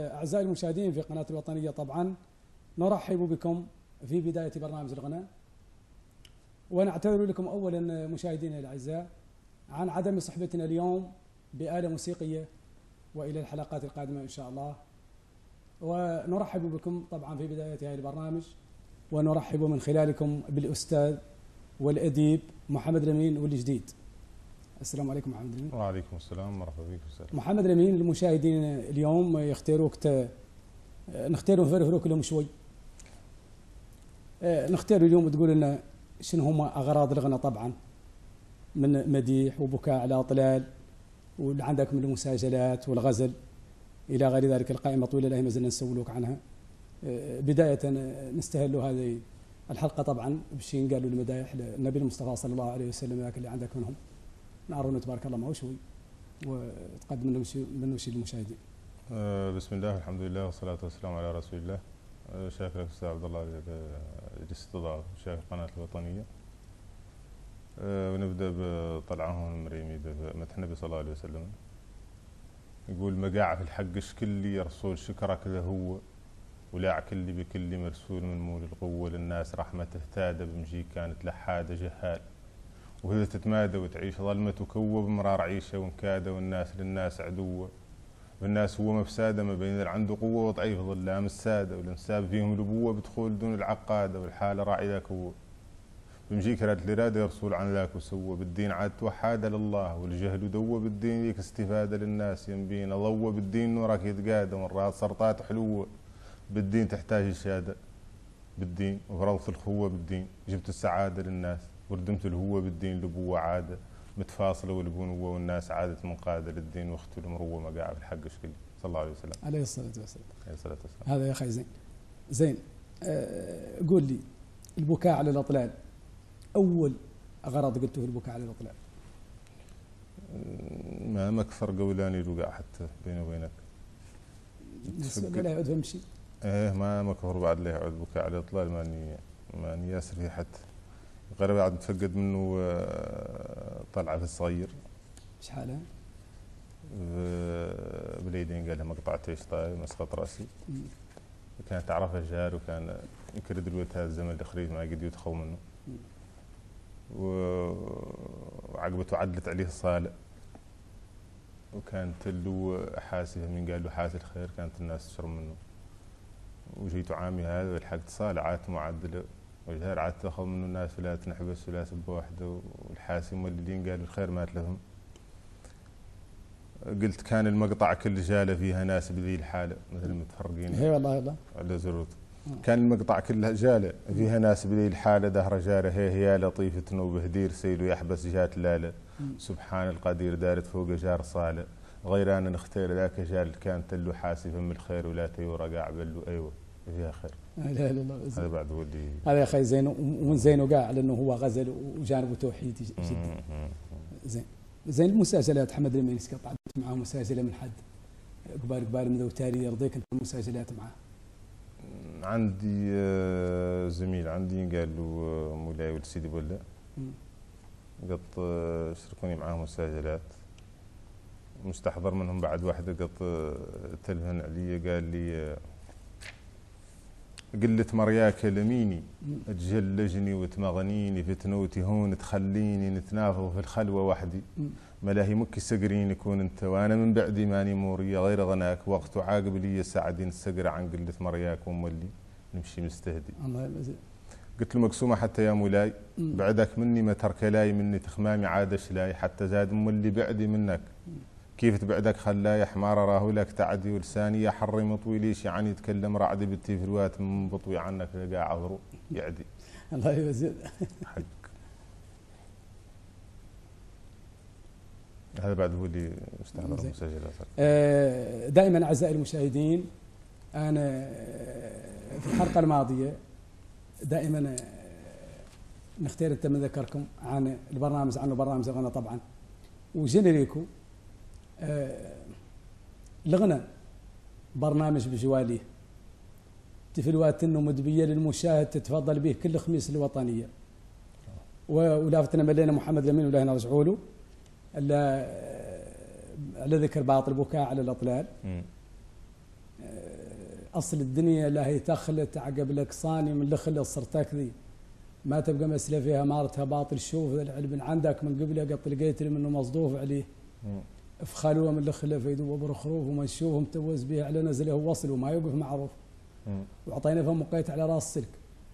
أعزائي المشاهدين في قناة الوطنية طبعا نرحب بكم في بداية برنامج الغناء. ونعتذر لكم أولا مشاهدينا الأعزاء عن عدم صحبتنا اليوم بآلة موسيقية وإلى الحلقات القادمة إن شاء الله. ونرحب بكم طبعا في بداية هذا البرنامج ونرحب من خلالكم بالأستاذ والأديب محمد رمين والجديد السلام عليكم محمد رمين. وعليكم السلام مرحبا بك أستاذ محمد رمين المشاهدين اليوم يختاروك ت... نختاروا نفرفروك لهم شوي. آه، نختار اليوم تقول لنا شنو هما أغراض الغنى طبعا. من مديح وبكاء على أطلال واللي عندك من المساجلات والغزل إلى غير ذلك القائمة طويلة لا ما زلنا نسولوك عنها. آه، بداية آه، نستهل هذه الحلقة طبعا بشي قالوا المدايح للنبي المصطفى صلى الله عليه وسلم ذاك اللي عندك منهم. نعرفون تبارك الله ما شوي وتقدم شيء منه شيء للمشاهدين. أه بسم الله والحمد لله والصلاة والسلام على رسول الله. أه شاكر أستاذ عبد الله للاستضافة شاكر القناة الوطنية. أه ونبدأ بطلعهم مريمي بمدح النبي صلى الله عليه وسلم. يقول مقاع في الحق شكلي يا رسول؟ شكرك ذا هو. ولا كلي بكل مرسول من مول القوة للناس رحمة اهتادى بمجي كانت لحادة جهال. وهذا تتمادى وتعيش ظلمة وكوة بمرار عيشة وانكادة والناس للناس عدوة. والناس هو مفسادة ما بين اللي عنده قوة وضعيف ظلام السادة. والإنساب فيهم الأبوة بدخول دون العقادة والحالة راعي ذاك هو بمجيك راد الإرادة يا رسول عن ذاك وسوى بالدين عاد توحادة لله. والجهل دوة بالدين ليك استفادة للناس ينبينا ضوى بالدين نورك يتقادى مرات سرطات حلوة. بالدين تحتاج الشهادة بالدين وفرضت الخوة بالدين. جبت السعادة للناس وردمت الهوة بالدين لبوة عادة متفاصلة والبنوة والناس عادة منقادة للدين واخت المروة مقاعة في الحق شكل صلى الله عليه وسلم. عليه الصلاة والسلام. عليه الصلاة والسلام. هذا يا أخي زين. زين أه قول لي البكاء على الأطلال. أول غرض قلته البكاء على الأطلال. ما مكثر قولاني يوقع حتى بيني وبينك. لا يعود فمشي إيه ما مكفر بعد لا يعود بكاء على الأطلال ماني ماني ياسر فيه حتى قرب عاد متفقد منه طلعة في الصغير. شحالها؟ بليدين قال له مقطع تيشطاي مسقط راسي. كانت تعرفه جار وكان يكرد الوقت هذا الزمن الخريج ما قد يدخل منه. وعقبته عدلت عليه الصالة وكانت له حاسبه من قال له حاس الخير كانت الناس تشرب منه. وجيت عامي هذا ولحقت صالة عادت معدلة. والجهر عاد تأخذ منه الناس ولا تنحبس ولا سبة واحدة والحاسم مولدين قالوا الخير مات لهم. قلت كان المقطع كل جالة فيها ناس بذي الحالة مثل المتفرقين. اي والله والله. على زروت كان المقطع كلها جالة فيها ناس بذي الحالة دهر جارة هي هي لطيفة وبهدير سيل يحبس جات لالة. سبحان القدير دارت فوق جار صالة. غير أنا نختار ذاك جال كانت له حاسفة من الخير ولا تيورا قاع بلو. أيوه فيها خير. لا إلا الله هذا بعد ولي هذا يا أخي زين ومن زينه قاع لأنه هو غزل وجانبه توحيدي جدا. زين. زين المساجلات حمد المينسكي قطعت معاه مساجله من حد. قبال قبال من ذو تالي يرضيك أنت المساجلات معاه عندي زميل عندي قال له مولاي ولد سيدي ولا قط شاركوني معاه مساجلات مستحضر منهم بعد واحدة قط تلفن علي قال لي قلت مرياك لميني تجلجني وتمغنيني في تنوتي هون تخليني نتنافض في الخلوة وحدي. ملاهي مكي سقرين يكون انت وأنا من بعدي ماني مورية غير غناك وقت عاقب لي سعدين السقر عن قلة مرياك ومولي نمشي مستهدي. الله يمزيد قلت له مقسومة حتى يا مولاي بعدك مني ما ترك لاي مني تخمامي عاد شلاي حتى زاد مولي بعدي منك. كيف تبعدك؟ خلايا حمار راه لك تعدي ولساني. يا حري مطويليش يعني يتكلم رعدي بالتي في الوقت من بطوي عنك لقى عذرو. يعدي الله يزيد حق. هذا بعد هو اللي استحضر المسجلات. دائما أعزائي المشاهدين أنا في الحلقة الماضية دائما نختار انت من ذكركم عن البرنامج عنه برنامج الغنى طبعا. وجينيريكو الغنى برنامج بجواليه تفلوات انه مدبيه للمشاهد تتفضل به كل خميس الوطنية. ولافتنا ملينا محمد الأمين ولا نرجعوا له. على ذكر باطل بكاء على الأطلال. مم. أصل الدنيا لا هي تخلت عقب لك صاني من الخل صرتك ذي. ما تبقى مسألة فيها مارتها باطل شوف العلم عندك من قبله قط لقيت منه مصدوف عليه. مم. في خلوه من الخله في يدوب خروف وما نشوفه متوز به على نزله وصل وما يوقف معروف. وعطينا فم وقيت على راس السلك.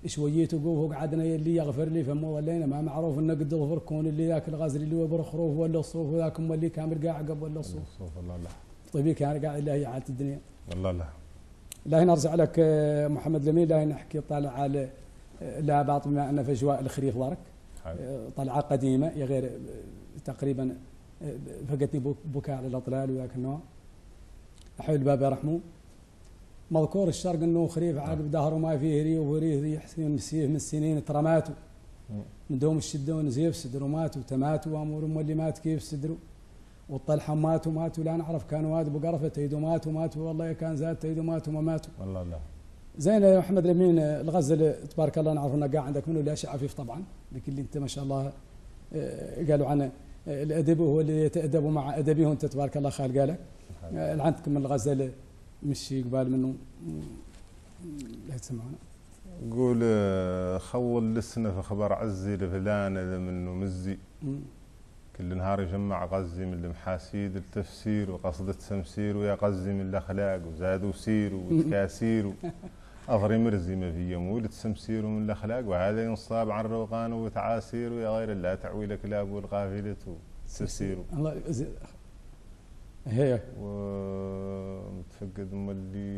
شويته قوه قعدنا اللي يغفر لي فمو ظلينا ما معروف إنه قد الظفر كون اللي ذاك الغازل اللي هو خروف ولا الصوف وذاك اللي كامل قاعد قبل ولا الصوف صوف الله لا. طيب كان قاعد لا هي حالة الدنيا. الله لا. لا هنا أرجع لك آه، محمد لمين لا هنا أحكي طالع على آه، لا باطل بما ان في اجواء الخريف ضرك. آه، طلعة قديمة يا غير تقريبا فقدني بك- بكاء على الاطلال وذاك النوع. احيي الباب يرحمه مذكور الشرق إنه خريف عاقب دهر وما فيه ري وريه ذي حسين مسيه من السنين ترماتوا مم. من دوم الشدون زيف صدروا ماتوا تماتوا وامورهم اللي مات كيف صدروا والطلحة ماتوا ماتوا لا نعرف كانوا هذا بقرفه تيدوا ماتوا ماتوا والله كان زاد تيدوا ماتوا ما ماتوا. الله لا. زين يا محمد الامين الغزل؟ تبارك الله نعرف انه قاعد عندك منه الاشياء عفيف طبعا. لكن اللي أنت ما شاء الله آه، قالوا عنه. الأدب هو اللي يتأدب مع أدبه. وأنت تبارك الله خالق لك عندك من الغزل مشي قبال منه. لا تسمعونه قول خول لسنا في خبر عزي لفلان إذا منه مزي. كل نهار يجمع غزي من المحاسيد التفسير وقصد التمسير ويا غزي من الأخلاق وزاد وسير وتكاسير. اضري مرزي ما في يمول التمسير من الأخلاق وهذا ينصاب عن روقان وتعاسير ويا غير لا تعويل كلاب والقافله تفسير. الله هي. ومتفقد مولي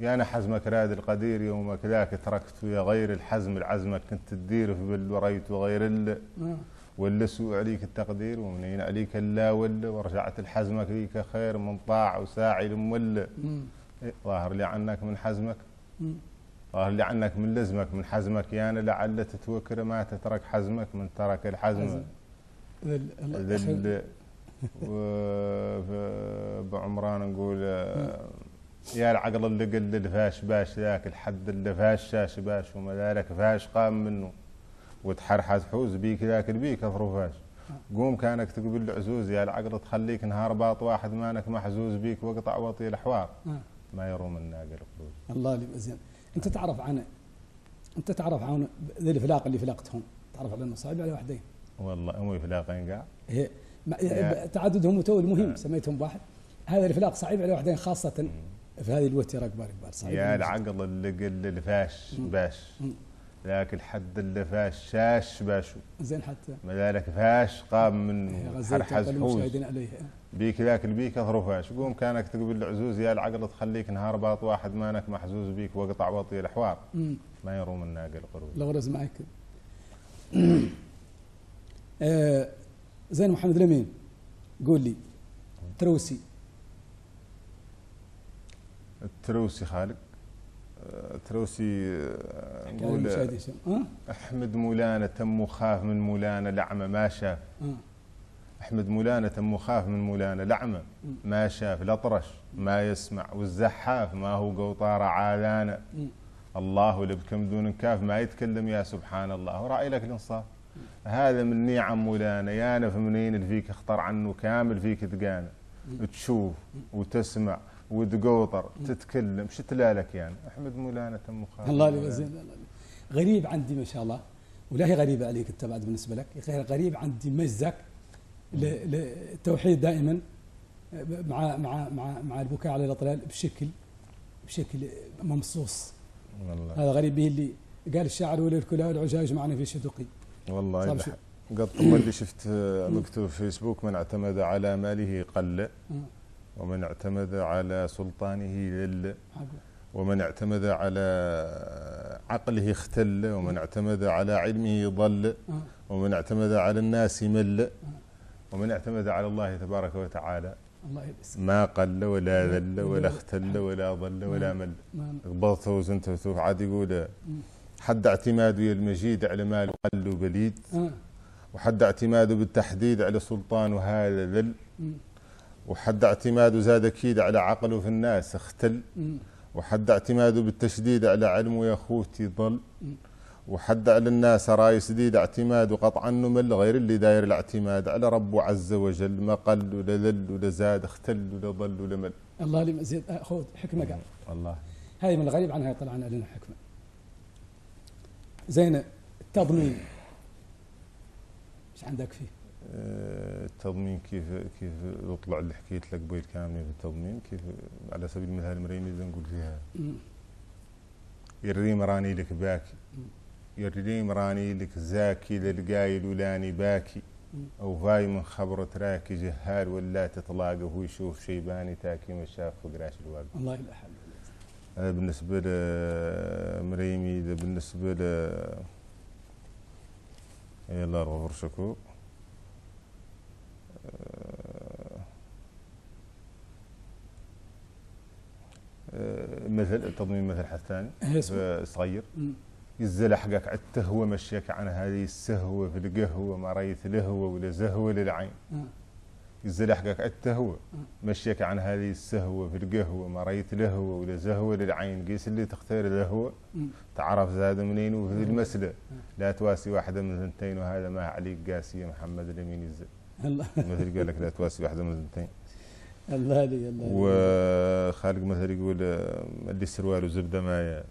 يا أنا حزمك راد القدير يومك ذاك تركت ويا غير الحزم. العزمك كنت تدير في بل وريت وغير ال آه. ولا سوء عليك التقدير ومنين عليك اللا ولا ورجعت الحزمك ليك خير من طاع وساعي مم. إيه، ظاهر لي عنك من حزمك. ظاهر لي عنك من لزمك من حزمك. يا أنا لعل تتوكر ما تترك حزمك من ترك الحزم. حزم. ذل- ذل بعمران نقول آه، يا العقل اللي قل فاش باش ذاك الحد اللي فاش شاش باش وما ذلك فاش قام منه. وتحرحت حوز بيك ذاك البيك اثرو فاش. قوم كانك تقبل العزوز يا العقل تخليك نهار باط واحد مانك محزوز بيك وقطع وطي الحوار. آه. ما يروم الناقل قلوب الله اللي زين أنت تعرف عن أنت تعرف عن ذي الفلاق اللي فلقتهم؟ تعرف على صعب على وحدين. والله امي فلاقين قاع. هي ما يا- تعددهم تو المهم آه. سميتهم واحد. هذا الفلاق صعيب على وحدين خاصة في هذه الوتيرة كبار كبار صعيب يا العقل اللي قل الفاش مم. باش. مم. ذاك الحد اللي فاش شاش باشو. زين حتى. ما ذلك فاش قام منه غزيت حرحز حوز. عليه. بيك ذاك البيك اثرو فاش قوم كانك تقبل العزوز يا العقل تخليك نهار باط واحد مانك محزوز بيك وقطع وطي الحوار. ما يروم الناقل قرود الغرز معك. آه، زين محمد الأمين قول لي تروسي. التروسي خالق آه، التروسي آه، نقول؟ أحمد مولانا تم خاف من مولانا لعمة ما شاف. أحمد مولانا تم خاف من مولانا لعمه. ما شاف الاطرش ما يسمع والزحاف ما هو قوطاره عاذانا مم. الله لبكم دون كاف ما يتكلم يا سبحان الله ورأي لك الإنصاف هذا من نعم مولانا يانا في منين اللي فيك اختار عنه كامل فيك تقانا تشوف وتسمع وتقوطر تتكلم شت لك يعني أحمد مولانا تم خاف الله مولانا. زين. غريب عندي ما شاء الله ولا هي غريبة عليك انت بعد بالنسبة لك يا غريب عندي مزك للتوحيد دائما مع مع مع مع البكاء على الإطلال بشكل بشكل ممصوص. والله. هذا غريب. به اللي قال الشاعر ولي الكلى والعجاج معنا في شدقي. والله قد اللي شفت مكتوب في فيسبوك من اعتمد على ماله قل آه، ومن اعتمد على سلطانه ذل حقه. ومن اعتمد على عقله اختل ومن اعتمد على علمه ضل آه، ومن اعتمد على الناس مل. ومن اعتمد على الله تبارك وتعالى. الله يبس ما قل ولا ذل ولا اختل ولا ضل ولا مل. قبضته وزنته عاد يقول حد اعتماده المجيد على مال قل وبليد. آه، وحد اعتماده بالتحديد على سلطان وهذا ذل. وحد اعتماده زاد أكيد على عقله في الناس اختل. وحد اعتماده بالتشديد على علمه يا اخوتي ضل. وحد على الناس رأي سديد اعتماد وقطع النمل غير اللي داير الاعتماد على ربه عز وجل ما قل ولا ذل ولا زاد اختل ولا ضل ولا مل. الله لي مزيد آه، خذ حكمة قال. الله. هذه من الغريب عنها طلعنا لنا حكمة. زين التضمين. إيش عندك فيه؟ آه، التضمين كيف كيف يطلع اللي حكيت لك بوي كامل؟ في التضمين كيف؟ على سبيل المثال مريم إذا نقول فيها. مم. يريم راني لك باكي مم. يريم راني لك زاكي للقايل ولاني باكي. أو فاي من خبرة راكي جهال ولا تتلاقى وهو يشوف شيباني تاكي ما شاف فقراش الواقع الله لا هذا بالنسبة لمريمي بالنسبة ل يا الله الغفور شكور آه، آه، مثل تضمين مثل حثاني هي اسمه. صغير مم. يزل حقك على التهوى مشيك عن هذه السهوة في القهوة ما رأيت لهوة ولا زهوة للعين آه. يزل حقك على التهوى مشيك عن هذه السهوة في القهوة ما رأيت لهوة ولا زهوة للعين قيس اللي تختار مم. تعرف زاد منين وفي المسلة لا تواسي واحدة من ثنتين وهذا ما عليك قاسي يا محمد اليمين يزل الله. مثل قال لك لا تواسي واحدة من ثنتين الله لي الله لي. وخالق مثل يقول اللي سروال وزبدة ما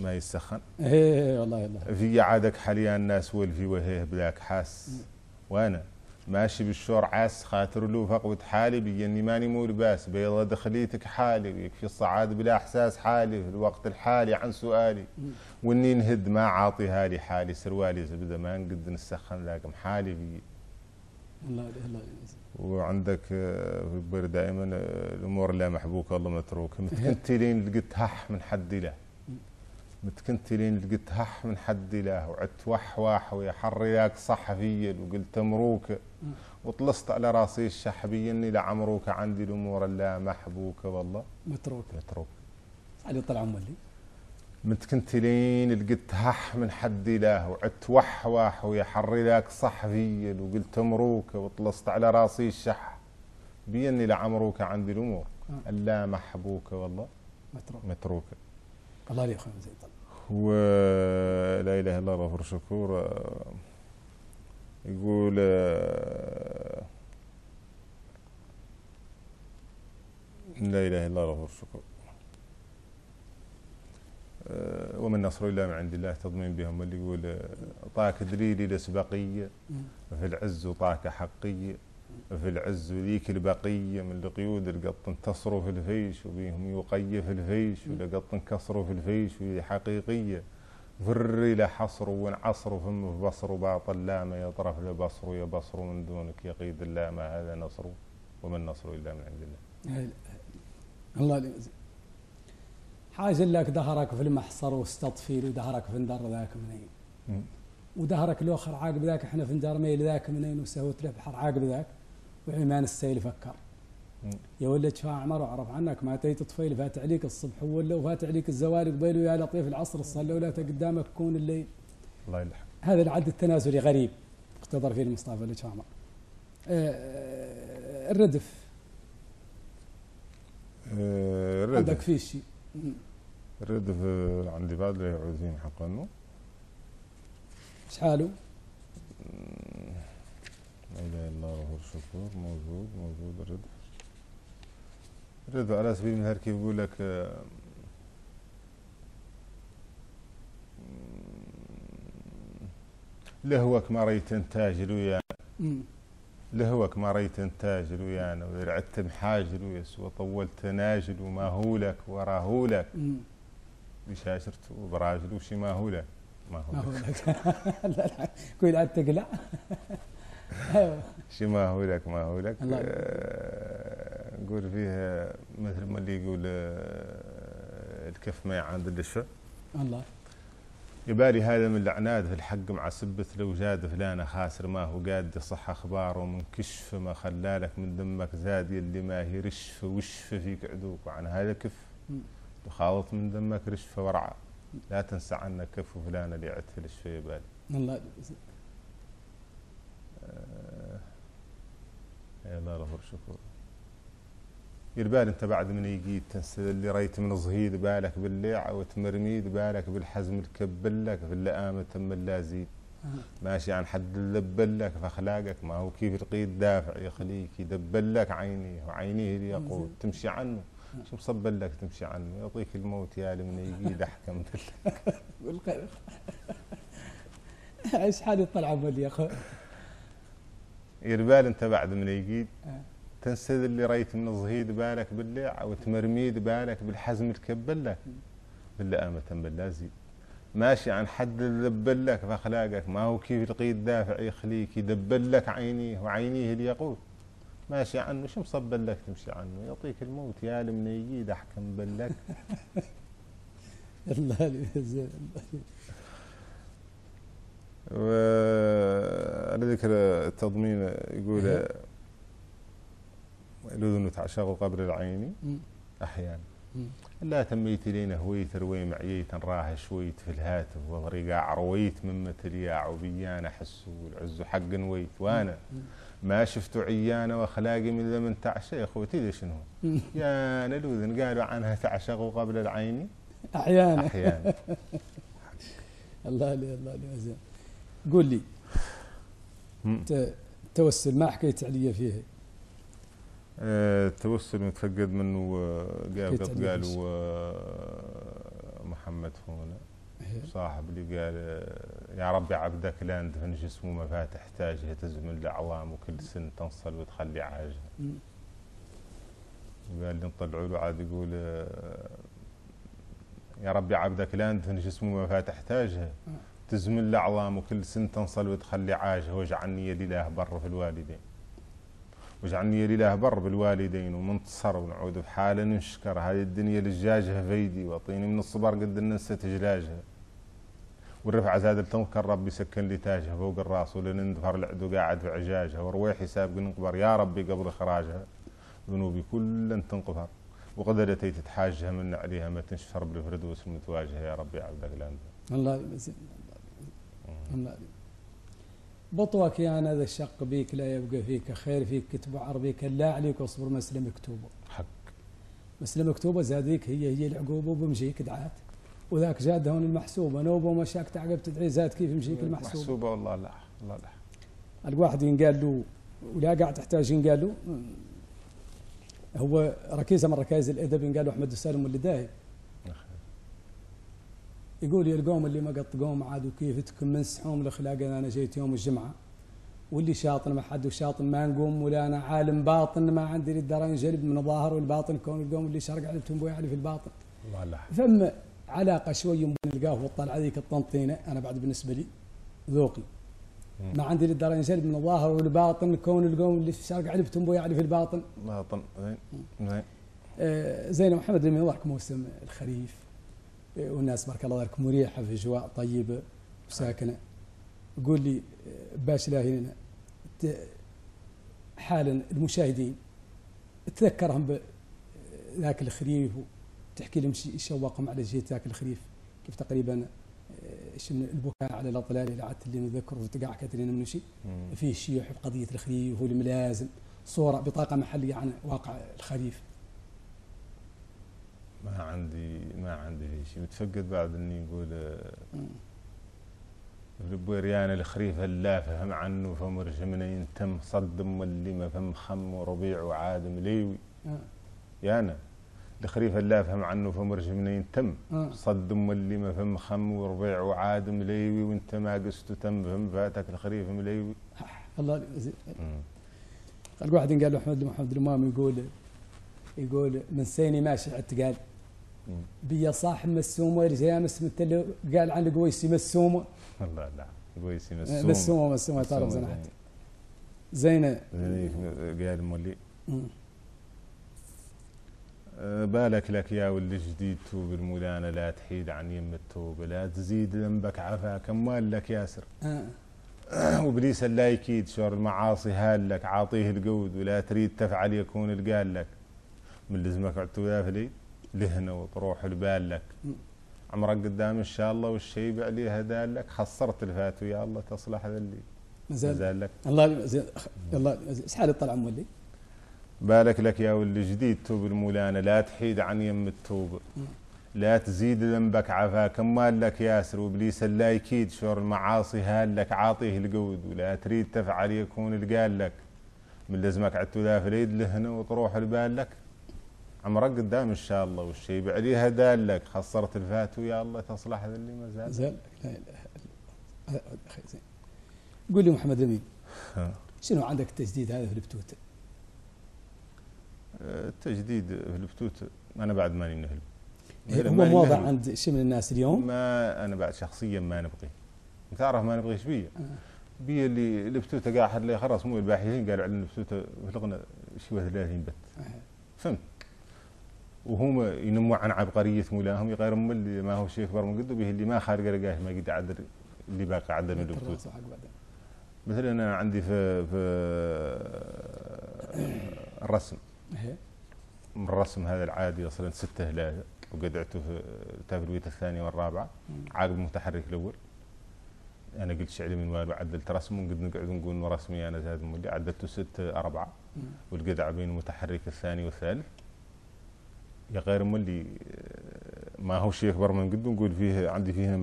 ما يسخن إيه والله الله في عادك حاليا الناس والفي وهيه بلاك حاس. وأنا ماشي بالشور عاس خاطر له فقوة حالي بيني ماني مو لباس بيضا دخليتك حالي ويكفي الصعاد بلا إحساس حالي في الوقت الحالي عن سؤالي. وإني نهد ما عاطيها لي حالي سروالي زبدة ما نقد نسخن لكن حالي بي. الله الله. وعندك آه، في دائما آه، الأمور لا محبوكه الله متروكه متكنتلين لقيت هح من حد له متكنتلين لقيت هح من حد له وعدت وح واح ويا حرياك صحفيا وقلت مروكه وطلصت على راسي الشحبي إني لعمروك عندي الأمور لا محبوكه والله. متروك. متروك. علي طلع مولي متكنتلين لقيت هح من حد له وعدت وح واح ويا حرياك صحفيا وقلت مروكه وطلصت على راسي الشح بيني لعمروك عندي الأمور آه. اللا محبوكه والله. متروك. متروكه الله لي أخوي زين ولا إله إلا الله غفور شكور يقول لا إله إلا الله غفور شكور آه، ومن نصر الا من عند الله تضمين بهم اللي يقول طاك دليلي لسبقيه مم. في العز وطاك حقيه في العز وذيك البقية من القيود القط انتصروا في الفيش وبيهم يقي في الفيش ولقط انكسروا في الفيش وهي حقيقية. فري لحصر وانعصروا فم في بصر وباطل لا ما يطرف لبصر يا بصر من دونك يقيد الله ما هذا نصر وما النصر إلا من عند الله. الله لي زين حاج لك ظهرك في المحصر واستطفيل ودهرك في ندر ذاك منين. ودهرك الأخر عاقب ذاك إحنا في ندار ميل ذاك منين؟ وسويت له بحر عاقب ذاك. وعمان السيل فكر. مم. يا ولد شفا عمر واعرف عنك ما تيت طفيل فات عليك الصبح ولا وفات عليك الزوال قبيل يا لطيف العصر صلى ولا قدامك كون الليل الله يلحق. هذا العد التنازلي غريب اقتدر فيه المصطفى اللي عمر. آه، الردف. آه، عندك الردف فيه شيء. الردف آه، عندي بعد لا يعود فيه حق انه إيش حاله؟ لا اله الا الله شكور موجود موجود. الردف الردف على سبيل المثال كيف يقول لك آه، لهوك ما ريت انتاج ويانا. لهوك ما ريت انتاج ويانا. ورعدت محاجل ويس وطولت ناجل وما هو لك وراه لك. مم. بشاشرت وبراجل وشي ما هو لك؟ ما هو ما لك هو لك. لا لا. كويل عاد تقلع. أيوه شي ما هو لك ما هو لك. الله آه، نقول فيه مثل ما اللي يقول آه، الكف ما عند الشفا الله. يبالي هذا من العناد في الحق مع سبة لو جاد فلانة خاسر ما هو قاد صح أخباره من كشف ما خلالك من دمك زاد يلي ما هي رشف. وشف فيك عدوك وعن هذا كف. مم. وخالط من دمك رشف ورعى. لا تنسى عنك كف فلان اللي عدت الشفا يبالي الله آه، يا الله غفور شكور يربال انت بعد من يجي تنسى اللي ريت من صهيد بالك بالليع وتمرميد بالك بالحزم الكبلك في اللئامة تم اللازيد ماشي عن حد لك في اخلاقك ما هو كيف القيد دافع يخليك يدبلك عينيه وعينيه اللي يقول تمشي عنه. شو مصبل لك تمشي عنه؟ يعطيك الموت يا من يجي أحكم بالخير إيش حالي طلع يا اخو يربال انت بعد من يجي تنسد اللي ريت من الظهيد بالك بالليع أو تمرميد بالك بالحزم الكبلك باللئامة باللازي ماشي عن حد لك في أخلاقك. ما هو كيف القيد دافع يخليك يدبل لك عينيه وعينيه اللي يقول. ماشي عنه. شو مصبل لك تمشي عنه؟ يعطيك الموت. يا من يجيد أحكم بلك الله وعلى ذكر التضمين يقول الأذن تعشق قبر العين أحيانا. لا تميت لينا هويت روي معيت راه شويت في الهاتف وطريقة عرويت من مثل يا عبيان أحس والعز حق نويت وأنا ما شفت عيانة وأخلاقي من من تعشق يا أخوتي شنو؟ يا نلوذن قالوا عنها تعشق قبل العين؟ أحيانا. أحيانا. الله لي الله لي زين قول لي. توسل ما حكيت علي فيه؟ التوسل متفقد منه قال قالوا محمد هنا إيه. صاحب اللي قال يا ربي عبدك لا ندفن جسمه مفاتح تاجه تزم الاعوام وكل سن تنصل وتخلي عاجه. وقال لي نطلعوا له عاد يقول يا ربي عبدك لا ندفن جسمه مفاتح تاجه. تزم الاعظام وكل سن تنصل وتخلي عاجه واجعلني الاله بر في الوالدين. واجعلني الاله بر بالوالدين ومنتصر ونعود بحال نشكر. هذه الدنيا لجاجها فيدي واعطيني من الصبر قد ننسى جلاجها والرفعة زاد تنكر ربي سكن لي تاجها فوق الراس ولنندفر العدو قاعد في عجاجها. ورويحي سابق نقبر يا ربي قبل إخراجها. ذنوبي كلا تنقفر وقد اتي تتحاجها من عليها ما تنشفر بالفردوس المتواجهه يا ربي عبدك الله الله بطوك يا أنا ذا الشق بيك لا يبقى فيك خير فيك كتب عربيك لا عليك واصبر مسلم مكتوبه. حق. مسلم مكتوبه زاديك هي هي العقوبة وبمشيك دعات. وذاك جاد هون المحسوبة نوبة ومشاك تعقب تدعي زاد كيف يمشيك المحسوبة. محسوبة والله لا الله لا. الواحد ينقال له ولا قاعد تحتاج ينقال له. هو ركيزة من ركائز الأدب ينقال له أحمد السالم واللي داهي يقول يا القوم اللي ما قط قوم عاد وكيف تكون من سحوم الاخلاق أنا جيت يوم الجمعة واللي شاطن ما حد وشاطن ما نقوم ولا أنا عالم باطن ما عندي للدرى ينجلب من الظاهر والباطن. كون القوم اللي شرق على التنبو في الباطن. والله ثم علاقة شوي بين القهوه والطلعه ذيك الطنطينة. أنا بعد بالنسبة لي ذوقي. ما عندي للدرى ينجلب من الظاهر والباطن. كون القوم اللي شرق على التنبو في الباطن. باطن. زين. زين. آه زين محمد لما يضحك موسم الخريف. والناس بارك الله فيك مريحة في اجواء طيبة وساكنه قول لي باش لا هنا حالا المشاهدين تذكرهم ذاك الخريف وتحكي لهم شوقهم على جهة ذاك الخريف؟ كيف تقريبا البكاء على الأطلال اللي عدت اللي نذكر وتقع كثيرين من شيء فيه شيء يحب قضيه الخريف والملازم صورة بطاقة محلية عن واقع الخريف. ما عندي ما عندي شيء. متفقد بعد إني يقول البويريان الخريف لا فهم عنه فمرج من ينتم صدم اللي ما فهم خم وربيع وعادم ليوي آه. يا أنا الخريف لا فهم عنه فمرج من ينتم آه. صدم اللي ما فهم خم وربيع وعادم ليوي وانت ما قست تم فهم فاتك الخريف مليوي. الله يزيد الواحد قال له احمد محمد الامام يقول يقول من سيني ماشي اعتقال بيا صاحب مسومة يامس مثل قال عن القويسي مسومة. والله لا القويسي مسومة. مسومة مسومة تعرف زين. زينة. قال مولي. أه، بالك لك يا ولد جديد توب المولانة لا تحيد عن يم التوبه لا تزيد ذنبك عفاك اموال لك ياسر. أه. وإبليس لا يكيد شور المعاصي هالك عاطيه القود ولا تريد تفعل يكون القال لك. من لزمك عدت لي لهنا وتروح البال لك. عمرك قدام إن شاء الله والشيء عليه دال لك. خسرت الفات ويا الله تصلح ذا اللي مازال لك. الله زين الله إيش حال الطلعه مولي؟ بالك لك يا ولد جديد توب المولانة. لا تحيد عن يم التوب. لا تزيد ذنبك عفاك. مال لك ياسر وإبليس لا يكيد شور المعاصي هالك عاطيه القود. ولا تريد تفعل يكون القال لك. من لزمك عدت ذا فريد لهنا وتروح البال لك. عمرك قدام إن شاء الله والشي. بعديها دالك خسرت الفات ويا الله تصلح اللي ما زال. زال لا إله إلا الله. أخي زين. قول لي محمد لمين ها. شنو عندك التجديد هذا في البتوته؟ التجديد في البتوت أنا بعد ماني نهل هو ماني موضع نهل. عند شيء من الناس اليوم؟ ما أنا بعد شخصيا ما نبغي تعرف ما نبغي إيش بيه بيه اللي البتوته قاعد خلاص مو الباحثين قالوا على البتوته بلغنا شي 30 بت. فهمت؟ وهم ينموا عن عبقريه مولاهم يغير من اللي ما هو شيء اكبر من قده به اللي ما خارج رقاه ما قد عدل اللي باقي عدل من بعدين. مثلا أنا عندي في في الرسم إيه. من الرسم هذا العادي أصلا ستة هلال وقدعته في التفلويت الثانية والرابعة. عاقب المتحرك الأول أنا قلت شعري من والو عدلت رسم ونقعد نقعد نقول رسمي أنا زاد مولي عدلته ست أربعة مم. والقدع بين المتحرك الثاني والثالث يا غير مولي ما هو شيء اكبر من قده نقول فيه عندي فيه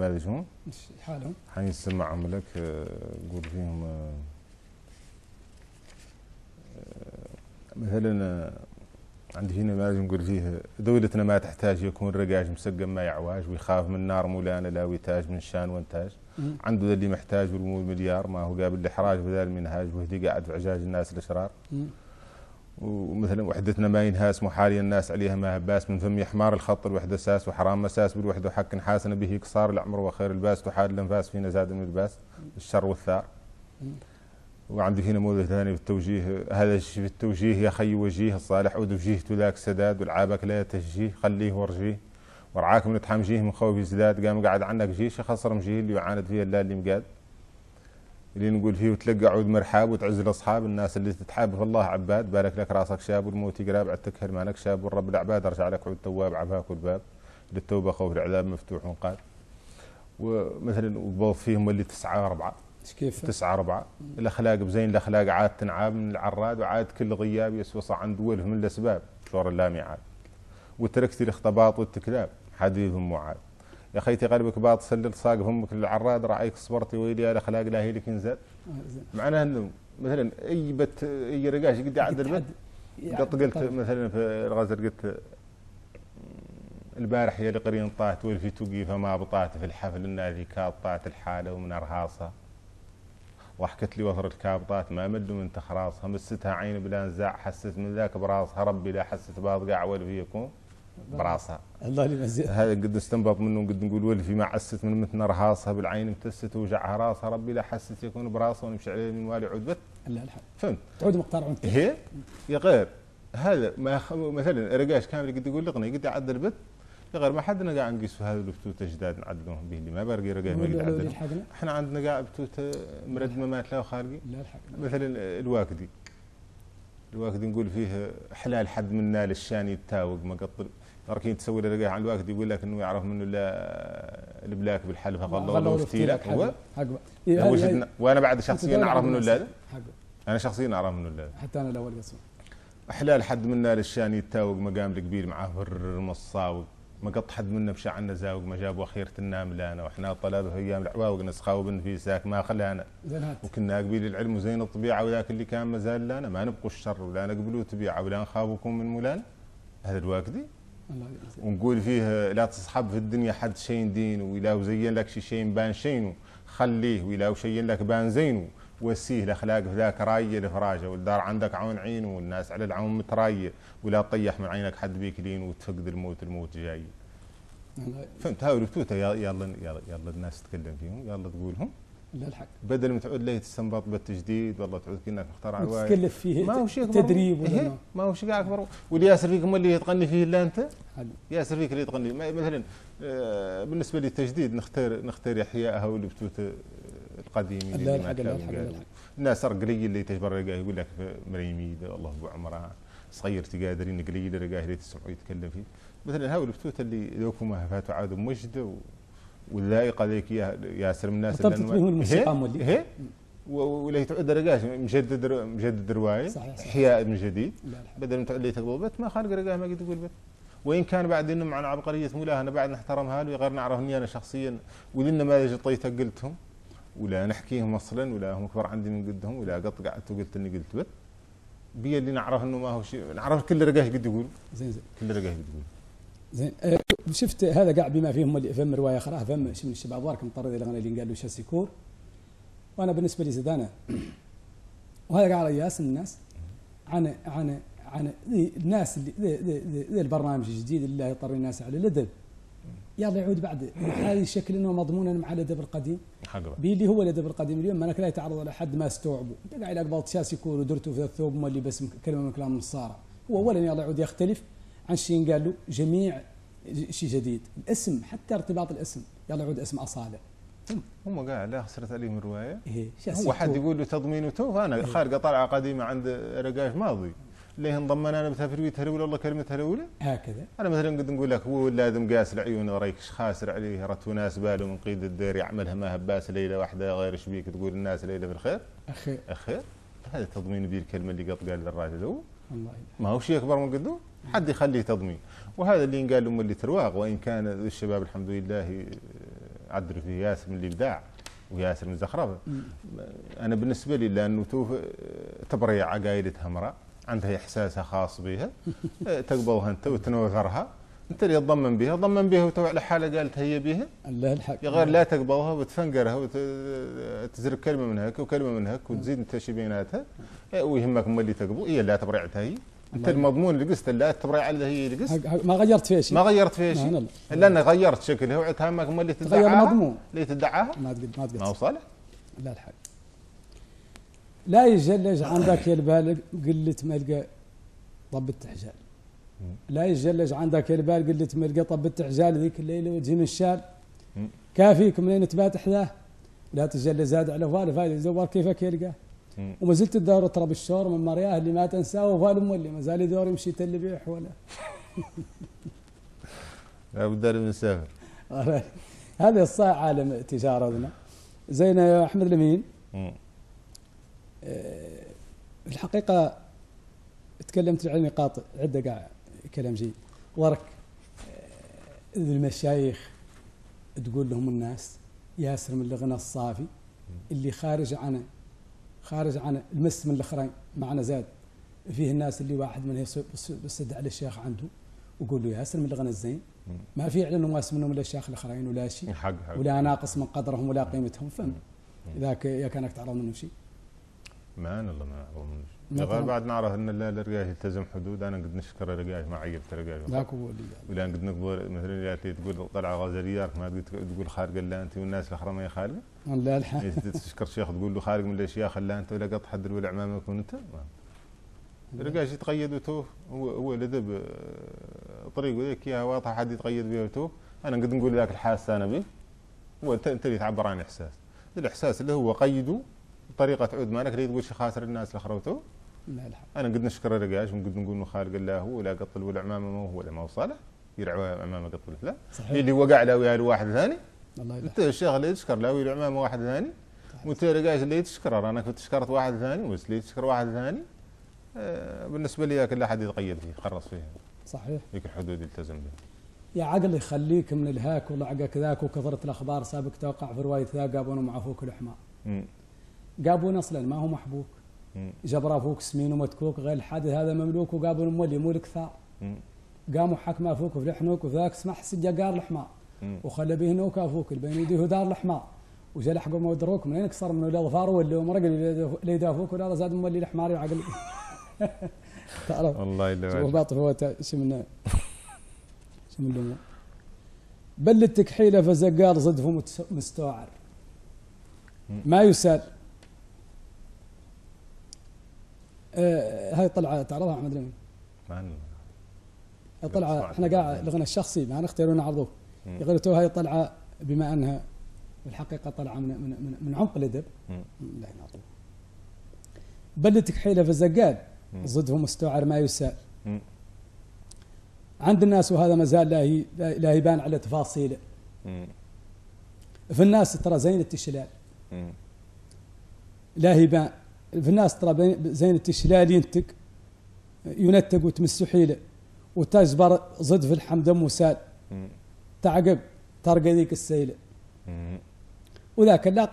إيش حالهم؟ حنسمعهم لك آه، نقول فيهم آه، آه، مثلا عندي هنا نماذج نقول فيه دولتنا ما تحتاج يكون رقاج مسقم ما يعواج ويخاف من نار مولانا لا ويتاج من شان وانتاج. عنده ذا اللي محتاج والمول مليار ما هو قابل الاحراج بذا المنهاج وهدي قاعد في عجاج الناس الأشرار. ومثلا وحدتنا ما ينهاس محاليا الناس عليها ما هباس من فم حمار الخط الوحدة ساس وحرام مساس بالوحدة حق حاسن به كصار العمر وخير الباس تحال الأنفاس فينا زاد من الباس الشر والثار. وعندي هنا نموذج ثاني في التوجيه هذا الشيء في التوجيه يا خي وجيه الصالح عود وجيهته ذاك سداد والعابك لا تشجيه خليه ورجيه ورعاك من تحمجيه من خوف ازداد قام قاعد عنك جيش خسر مجيه اللي يعاند فيه الا اللي مقاد اللي نقول فيه وتلقى عود مرحاب وتعز الأصحاب الناس اللي تتحاب. في الله عباد بارك لك راسك شاب والموت يقراب عدتك هرمانك شاب والرب العباد أرجع لك عود تواب عفاك والباب للتوبة خوف العذاب مفتوح وقاد ومثلا وبوظ فيهم اللي تسعة أربعة. إيش كيف؟ تسعة أربعة. الأخلاق بزين الأخلاق عاد تنعاب من العراد وعاد كل غياب يسوس عند ولف من الأسباب. شور اللامي عاد وتركت الاختباط والتكلاب حديث معاد. يا خيتي قلبك باط سلل صاق فمك للعراد رأيك صبرتي ويلي الأخلاق لا هي لك ينزل. معناها أنه مثلا أي بت أي رقاش قد يعدل بت يتحد- قلت. مثلا في الغزل قلت البارح يا لقرين طاعت والفي توقي فما بطعت في الحفل النادي كاب طاعت الحالة ومن أرهاصها ضحكت لي وثر الكابطات ما مد من تخراصها مستها عين بلا نزاع حست من ذاك براسها ربي لا حست باض قاع والفي يكون براسها. الله اللي يمزق هذا قد استنبط منه قد نقول والفي ما عست من مثل رهاصها بالعين امتست وجعها راسها. ربي لا حست يكون براسها ونمشي عليه من والي عود. بت. لا الحمد فهمت؟ تعود مقطع عندك هي؟ يا غير. هذا ما خ... مثلا رقاش كامل قد يقول لغني قد يعدل بت. يا غير ما حدنا قاعد نقيسوا هذا البتوت اجداد نعدلوهم به اللي ما برقي رقاش ما قد إحنا عندنا قاعد بتوت مردمه مات لا خالقي. لا الحقنا مثلا الواكدي. الواكدي نقول فيه حلال حد منا للشان يتاوق مقطر تركين تسوي له عن الواكدي يقول لك إنه يعرف منه لا البلاك بالحلفه غلوا لك هو وأنا بعد شخصيا أعرف منه لا. أنا شخصيا أعرف منه لا. حتى أنا الأول قسم حلال حد منا للشان يتاوق مقام الكبير معاه مصاوق ما قط حد منا بشعنا زاوق ما جابوا خيرة النام لانا وإحنا طلبه في أيام العواوق بن في ساك ما خلانا. وكنا قبيل العلم وزين الطبيعة وذاك اللي كان مازال لنا. ما نبقوا الشر ولا نقبلوا طبيعه ولا نخافكم من مولان هذا يمزق ونقول فيه لا تصحب في الدنيا حد شيء دين ولا وزين لك شي شيء بان شينه. خليه ولا وشين لك بان زينه. وسيه الأخلاق ذاك رايه الفراشه والدار عندك عون عينه والناس على العون مترايه ولا تطيح من عينك حد بيك لين وتفقد الموت الموت جاي. فهمت؟ هاي الفتوته يلا يلا يلا, الناس تتكلم فيهم يلا تقولهم. لا الحق بدل ما تعود ليه تستنبط بالتجديد والله تعود كأنك مختار عوايد وتتكلف فيه ما هو شيء تدريب ولا إيه، ما؟ هو شيء أكبر. واللي ياسر فيك هم اللي تغني فيه إلا أنت. ياسر فيك اللي تغني ما- مثلا آه، بالنسبة للتجديد نختار نختار احيائها والبتوت آه، القديمين لا الحق لا الحق الناس قليل اللي تجبر رقاه يقول لك مريميد الله أبو عمرة. صغير تقادرين قليل رقاه اللي تسمعوا يتكلم فيه. مثلا هاو البتوت اللي ذوك ما فاتوا عاد مجد واللائقه ذيك يا- ياسر من الناس اللي بهم الموسيقى مولي. هي ولا تعود رقاش مجدد مجدد رواية صحيح، صحيح. إحياء من جديد. بدل ما تعود لي تقبل ما خالق رقاه ما قد يقول بيت وإن كان بعد إنه معنا عبقريه مولاه أنا بعد نحترمها له غير نعرف اني أنا شخصيا ولنا ما جطيته قلتهم. ولا نحكيهم أصلا ولا هم كبر عندي من قدهم ولا قط قعدت وقلت إني قلت بيت بي اللي نعرف إنه ما هو شيء نعرف كل رقاه قد يقول. زين زين. كل رقاه قد يقول. زين. أه، شفت هذا قاع بما فيهم اللي فهم رواية أخرى فهم من الشباب وارك مطرد الغنى اللي قال له شاسيكور وأنا بالنسبة لي زدانا وهذا قاع رياس الناس عن عن عن ذي الناس اللي ذي, ذي, ذي البرنامج الجديد اللي يطر الناس على الادب يلا يعود بعد. هذه الشكل إنه مضمونا مع الادب القديم. بي اللي هو الادب القديم اليوم ما لا يتعرض على حد ما استوعبه انت قاعد قبل شاسيكور ودرته في الثوب مولي بس كلمة من كلام النصارى هو اولا يلا يعود يختلف عن شيء قال له جميع شيء جديد. الاسم حتى ارتباط الاسم. يلا يعود اسم أصالة. هم قاعد لا خسرت عليهم الروايه إيه هو حد يقول له تضمين وتوف أنا خارقة طلعه قديمة عند رقاش ماضي. ليه انضم أنا بتفرويتها الاولى والله كلمتها الاولى هكذا. أنا مثلا قد نقول لك هو لازم قاس العيون غريكش خاسر عليه؟ رت ناس باله من قيد الدير يعملها ما هباس ليلة واحدة غير شبيك تقول الناس ليلة بالخير أخي. أخير. هذا تضمين ذي الكلمة اللي قط قال للراجل هو والله ما هو شيء أكبر من قده؟ حد يخليه تضمين. وهذا اللي ينقال لهم اللي ترواق وإن كان الشباب الحمد لله عدلوا فيه ياسر من الإبداع وياسر من الزخرفه. أنا بالنسبة لي لأنه توف تبريع عقايدتها امراه عندها احساسها خاص بها تقبلها أنت وتنوثرها أنت اللي تضمن بها ضمن بها وتو على حالة قالت هي بها الله الحق يا غير لا تقبلها وتفنقرها وتزرق كلمة من هيك وكلمة من هيك وتزيد أنت شي بيناتها. ويهمك ام اللي تقبل. هي لا تبريعتها هي. أنت. المضمون اللي قست لا التبريع اللي هي اللي قست. ما غيرت فيها شيء ما غيرت فيها شيء لا، لا. إلا انك غيرت شكلها وتهمك ام اللي تغير تدعاها اللي تدعاها. ما تقد ما ما هو تقد صالح لا الحق لا يجلج عندك يا البال قلة ملقى طب التحجال. لا يجلج عندك يا البال قلة ملقى طب التحجال ذيك الليلة وجه من الشال مم. كافيكم لين تباتح ذاه لا تجلى زاد على فال فايد زوار كيفك يلقاه. وما زلت تدور ترى الشور من مرياه اللي ما تنساه وفال مولي. ما زال يدور يمشي تل بيح ولا. لا بد من نسافر هذا الصاع عالم تجارتنا. زين يا أحمد الأمين. مم. آه، الحقيقة تكلمت عن نقاط عدة قاع كلام جيد. ورك آه، المشايخ تقول لهم الناس ياسر من الغنى الصافي اللي خارج عن خارج عن المس من الاخرين معنا زاد فيه الناس اللي واحد من يصد على الشيخ عنده ويقول له ياسر من الغنى الزين. ما في يعلن واس منهم الا الشيخ الاخرين ولا شيء. ولا ناقص من قدرهم ولا قيمتهم. فهم. إذا كانك تعرض منه شيء. ما الله ما نعرف منه ما شيء. غير. بعد نعرف إن لا يلتزم حدود أنا قد نشكر الرقاش ما عيبت ذاك هو اللي ولا قد نقبل مثلا تقول طلعة غزليات ما تقول خارق إلا أنت والناس الاخرى ما هي خارقه لا إيه تشكر شيخ تقول له خارج من الاشياء خلا أنت ولا قط حد ولا عمامك وأنت؟ ما. الرقاش يتقيد وتوه؟ هو هو الأدب آه، طريقه ذيك اياها واضحة حد يتقيد بها وتوه. أنا قد نقول ذاك الحاسة أنا به. هو انت أنت اللي تعبر عن إحساس. الإحساس اللي هو قيده بطريقه تعود مالك. اللي تقول شي خاسر الناس الاخرى وتوه لا الحق أنا قد نشكر الرقاش ونقد نقول إنه خالق الله هو ولا قط ولا عمامة ما هو ولا ما هو صالح يرعى عمامة قط ولا لا. صحيح. اللي وقع له ويا واحد ثاني. الله يلحق أنت الشيخ اللي تشكر له ويا عمامه واحد ثاني. وأنت الرقاش اللي تشكره أنا كنت شكرت واحد ثاني بس اللي تشكر واحد ثاني. آه، بالنسبة لي كل أحد يتقيد فيه يخرص فيه. صحيح. ذيك الحدود يلتزم بها. يا عقل يخليك من الهاك ولعقك ذاك وكثرة الأخبار سابق توقع في رواية ذا قابون معفوك الحمار. قابون أصلا ما هو محبوك. جبر فوك سمين ومتكوك غير الحادث هذا مملوك وقابون مولي مو الكثار. مم. قاموا حكما فوك في الحنوك وذاك سمح سجا قار الحمار. وخلى به نوكا فوك بين يديه دار الحمار وجا لحقوا ما ودروك منين كسر من الاظفار ولا مرق اللي يدافوك ولا زاد مولي الحمار عقل تعرف؟ والله شوف الا باطل هو شو من الأمور بلتك حيله فزقال صدفه متس- مستوعر. ما يسأل. آه هاي طلعه تعرضها احمد الامين ما هاي طلعه سمعت. إحنا قاعد الغنى الشخصي ما نختار نعرضوه مم. يقول تو هاي طلعه بما أنها الحقيقة طلعة من من من, من عمق الأدب. لا ينعطوه بلتك حيلة فزقال مم. صدفه مستوعر ما يسأل. عند الناس وهذا ما زال لا لا يبان على تفاصيله. في الناس ترى زين التشلال. لا هي في الناس ترى زين التشلال ينتق ينتق وتمس حيلة. وتجبر ضد في الحمد وسال. تعقب ترقى ذيك السيله وذاك لا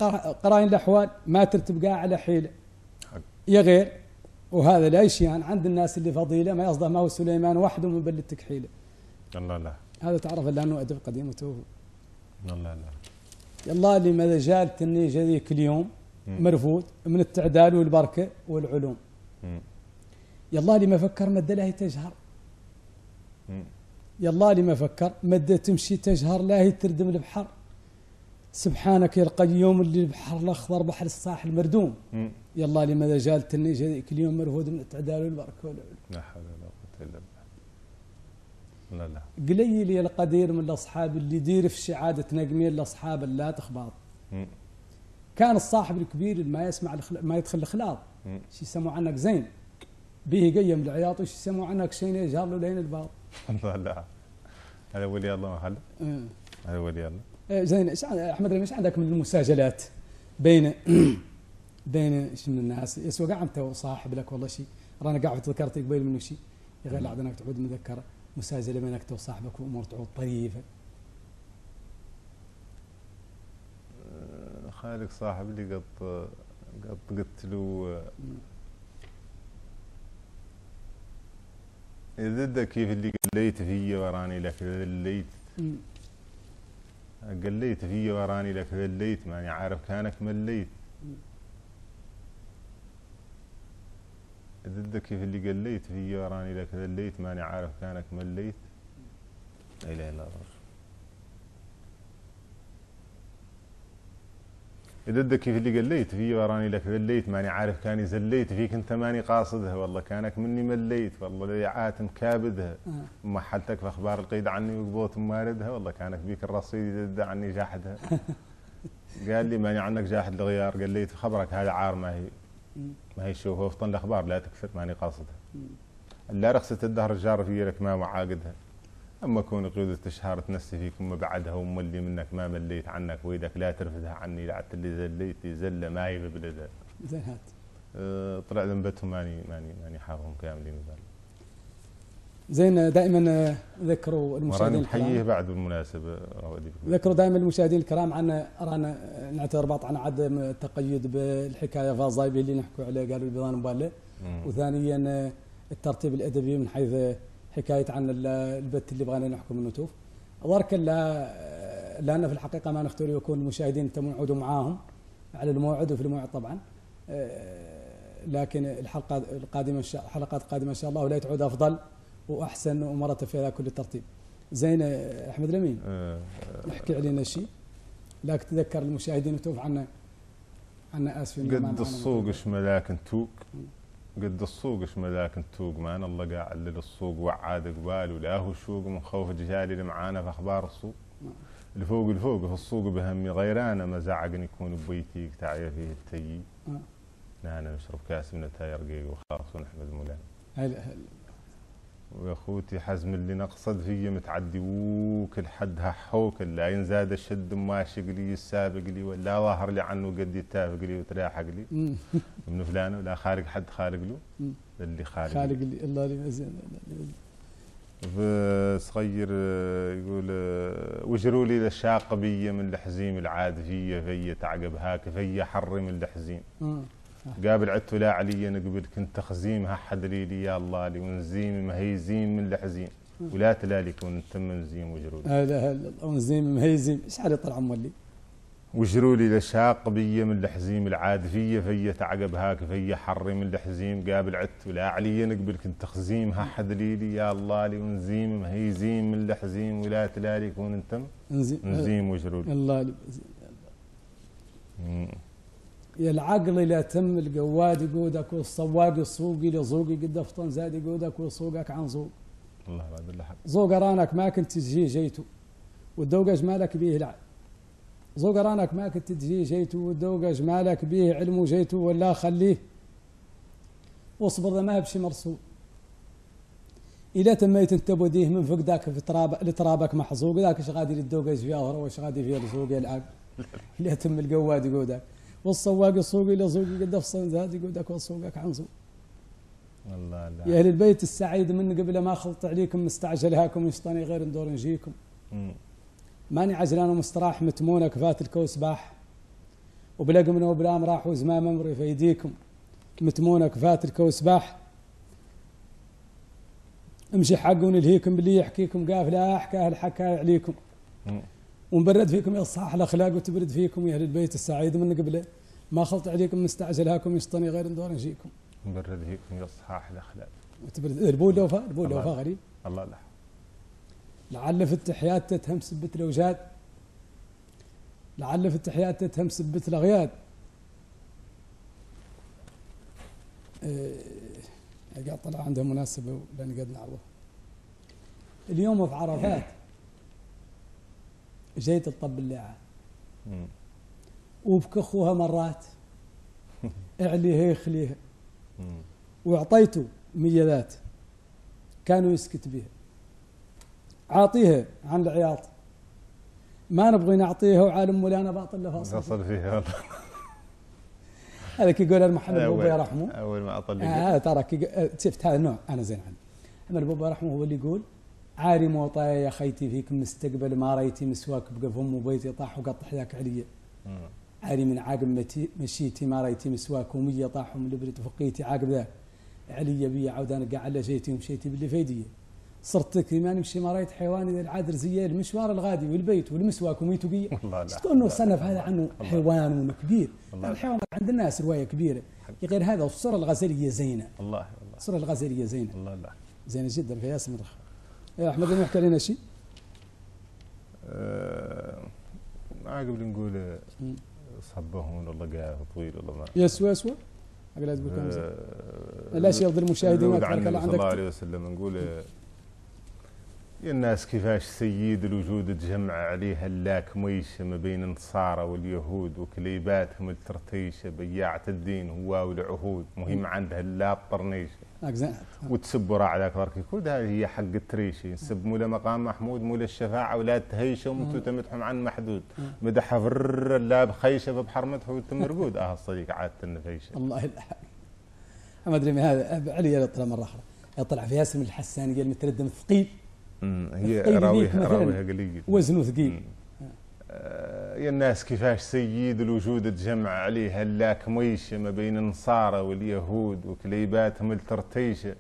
قرائن الأحوال ما ترتب على حيلة. يا غير. وهذا لا شيء عند الناس اللي فضيلة ما يصدق ما هو سليمان وحده من بلدتك حيلة. الله لا. هذا تعرف لأنه أدب قديم وتوه. الله لا. يلا اللي ماذا جال تنيجه ذيك اليوم؟ مرفوض من التعدال والبركة والعلوم. يلا اللي ما فكر مد لا هي تجهر. يلا اللي ما فكر مد تمشي تجهر لا هي تردم البحر. سبحانك يا القيوم اللي البحر الأخضر بحر الساحل مردوم يلا اللي ماذا جال تنيجه ذيك اليوم مرفوض من التعدال والبركة والعلوم. لا حول ولا قوة إلا بالله. لا لا. قليل يا القدير من الأصحاب اللي يدير في شعادة نقمين الأصحاب لا تخباط كان الصاحب الكبير اللي ما يسمع. ما يدخل الخلاط. شو يسموا عنك زين. به قيم العياط وش يسموا عنك شين يجهر له لين الباب. الله لا. هذا ولي الله محل أه. هذا ولي الله. أه زين أحمد إيش عندك من المساجلات؟ بين بين شنو الناس؟ يسوى قاعد أنت صاحب لك والله شيء رانا قاعد ذكرت قبيل منه شيء غير انك تعود مذكرة. مساجلة بينك انت وصاحبك وامور تعود طريفة. خالق صاحب لي قد قد له إذا كيف اللي قليت فيا وراني لك ذليت قليت فيا وراني لك ذليت ماني عارف كانك مليت. إذا كيف اللي قليت فيا وراني لك ذليت ماني عارف كانك مليت. لا إله إلا الله. إذا كيف اللي قليت في وراني لك ذليت ماني عارف كاني زليت فيك أنت ماني قاصدها والله كانك مني مليت والله ليعات مكابدها. آه. ما حلتك في أخبار القيد عني وقبوت ماردها والله كانك بيك الرصيد عني جاحدها. قال لي ماني عنك جاحد الغيار قليت خبرك هذا عار ما هي. ما هي شوف وفطن الأخبار لا تكثر ماني قاصدها. لا رخصة الدهر الجار في لك ما معاقدها. اما كون قيود التشهار تنسي فيك وما بعدها وملي منك ما مليت عنك ويدك لا ترفدها عني لعدت اللي زليت زله ما هي ببلدها زين هات. أه طلع ذنبتهم ماني ماني ماني حافظهم كاملين زين دائما ذكروا المشاهدين الكرام. نحييه بعد بالمناسبة ذكروا دائما المشاهدين الكرام عن رانا نعتذر بعض عن عدم التقيد بالحكاية فازايبي اللي نحكوا عليه قالوا البيضان مبالغ. وثانيا الترتيب الأدبي من حيث حكاية عن البت اللي بغينا نحكم النتوف ظرك لا لأن في الحقيقة ما نختار يكون المشاهدين تموعدوا معاهم على الموعد وفي الموعد طبعا. آه، لكن الحلقة القادمة الحلقات القادمة إن شاء الله ولا تعود أفضل وأحسن ومرت فيها كل الترتيب. زين أحمد لمين آه، احكي علينا شيء. لكن تذكر المشاهدين وتوف عنا عنا آسفين. قد الصوق اش ملاك توك قد السوق اش مذاك نتوق معنا الله قاعد للسوق وعاد قبال ولا هو الشوق من خوف جهالي اللي معانا في أخبار السوق الفوق الفوق. في السوق بهمي غيرانا ما زعقني يكون ببيتي تعيا فيه التي أنا نشرب كاس من رقيق وخلاص ونحمد مولانا. هلا هلا. ويا أخوتي حزم اللي نقصد فيه متعدي. وكل حد هحوك لا ينزاد الشد ماشي لي السابق لي ولا ظاهر لي عنه قد يتافق لي وتلاحق لي. من فلان ولا خارق حد خارق له اللي خارق خارق لي. الله لي زين صغير يقول وجروا لي الشاقبية من الحزيم العاذفية في تعقب هاك في حر من الحزيم. قابل عدت لا علي نقبل كنت تخزيم حد لي يا الله لي ونزيم مهيزين من الحزين ولا تلالي كون تم نزيم وجروا لي هذا هذا ونزيم مهيزين إيش حالي طلع مولي وجروا لي لشاق بي من الحزيم العادفية في تعقب هاك في حري من الحزيم قابل عدت ولا علي نقبل كنت تخزيم حد لي يا الله لي ونزيم مهيزين من الحزيم ولا تلالي كون أنتم نزيم وجروا لي الله. لي العقل لا تم القواد يقودك والصواق السوقي لزوقي قد افطن زاد يقودك وسوقك عن زوق. الله بعد الله حق زوق رانك ما كنت تجي جيتو والدوقج مالك به العلم زوق رانك ما كنت تجي جيتو والدوقج مالك به علم جيتو ولا خليه. واصبر ما بشي مرسول إلى تميت أنت بديه من فوق ذاك في تراب لترابك محزوق ذاك إيش غادي للدوقج فيها وش غادي فيها الزوق العقل. لا تم القواد يقودك والسواق يسوق إلى سوقي قد أفصل زاد يقول ذاك سوقك عن سوق الله لا. يا أهل البيت السعيد من قبل ما خلط عليكم مستعجل هاكم يشطني غير ندور نجيكم. ماني عجلان ومستراح متمونة كفات الكوس باح وبلا قمنا وبلا راح وزمام أمري في أيديكم. متمونة كفات الكوس باح امشي حق ونلهيكم باللي يحكيكم قاف لا أحكى الحكاية عليكم. ونبرد فيكم يا صاح الأخلاق وتبرد فيكم يا أهل البيت السعيد من قبله. ما خلط عليكم مستعجل هاكم يشطني غير ندور نجيكم. مبرد هيكم يصحاح الأخلاق. وتبرد البول لوفا البول. لوفا غريب. الله لا. لعل في التحيات تتهم سبة الأوجاد لعل في التحيات تتهم سبة الأغياد إيه، قاعد طلع عندها مناسبة لأن قد نعرضها اليوم في عرفات. الطب اللاعة مم. وبكخوها مرات. اعليها يخليها. واعطيته ميزات كانوا يسكت بها عاطيها عن العياط. ما نبغي نعطيها وعالم ولا أنا باطل له فاصل فيها. هذا كي يقول محمد بوبا يرحمه أول ما اطلق آه ترى آه، شفت هذا النوع أنا زين عنه. محمد بوبا يرحمه هو اللي يقول عاري موطايا يا خيتي فيك مستقبل ما ريتي مسواك بقفهم وبيتي طاح وقطح ذاك علي. مم. عاري من عاقب متي مشيتي ما ريتي مسواك ومية طاح من لبرت فقيتي عاقب ذا علي بي عود أنا قاعد جيتي ومشيتي باللي فيديه صرت تكري ما نمشي ما رأيت حيوان اذا العادر زي المشوار الغادي والبيت والمسواك وميتو شتو إنه صنف هذا عنه؟ حيوان كبير. الله. الحيوان عند الناس رواية كبيرة. غير هذا والصورة الغزلية زينة. والله والله. الصورة الغزلية زينة. والله لا. زينة جدا في ياسم الرخاء يا أحمد بن يحكي لنا شيء؟ آه، ما قبل نقول. صبهم والله قاعد طويل والله ما يسوى يسوى أقول لازم زين. آه، لا شيء يرضي المشاهدين تبارك الله النبي صلى الله عندك. عليه وسلم نقول آه، يا الناس كيفاش سيد الوجود تجمع عليها اللاك ميشة ما بين النصارى واليهود وكليباتهم الترتيشة بياعة الدين هو والعهود مهم عندها اللا الطرنيشة وتسبوا راعي يكون هذه هي حق التريشي. نسب مولا مقام محمود مولا الشفاعة ولا تهيشم مم. وتمدحهم عن محدود. مدحها فر لا بخيشة ببحر مدح وتمرقود آه الصديق عادة النفيشة الله لا ما أدري هذا. علي يطلع مرة أخرى. يطلع في ياسم الحساني المتردم ثقيل. مم. هي راويها راويها قليل. وزنه ثقيل. مم. يا الناس كيفاش سيد الوجود تجمع عليها اللاك ميشة ما بين النصارى واليهود وكليباتهم الترتيشة.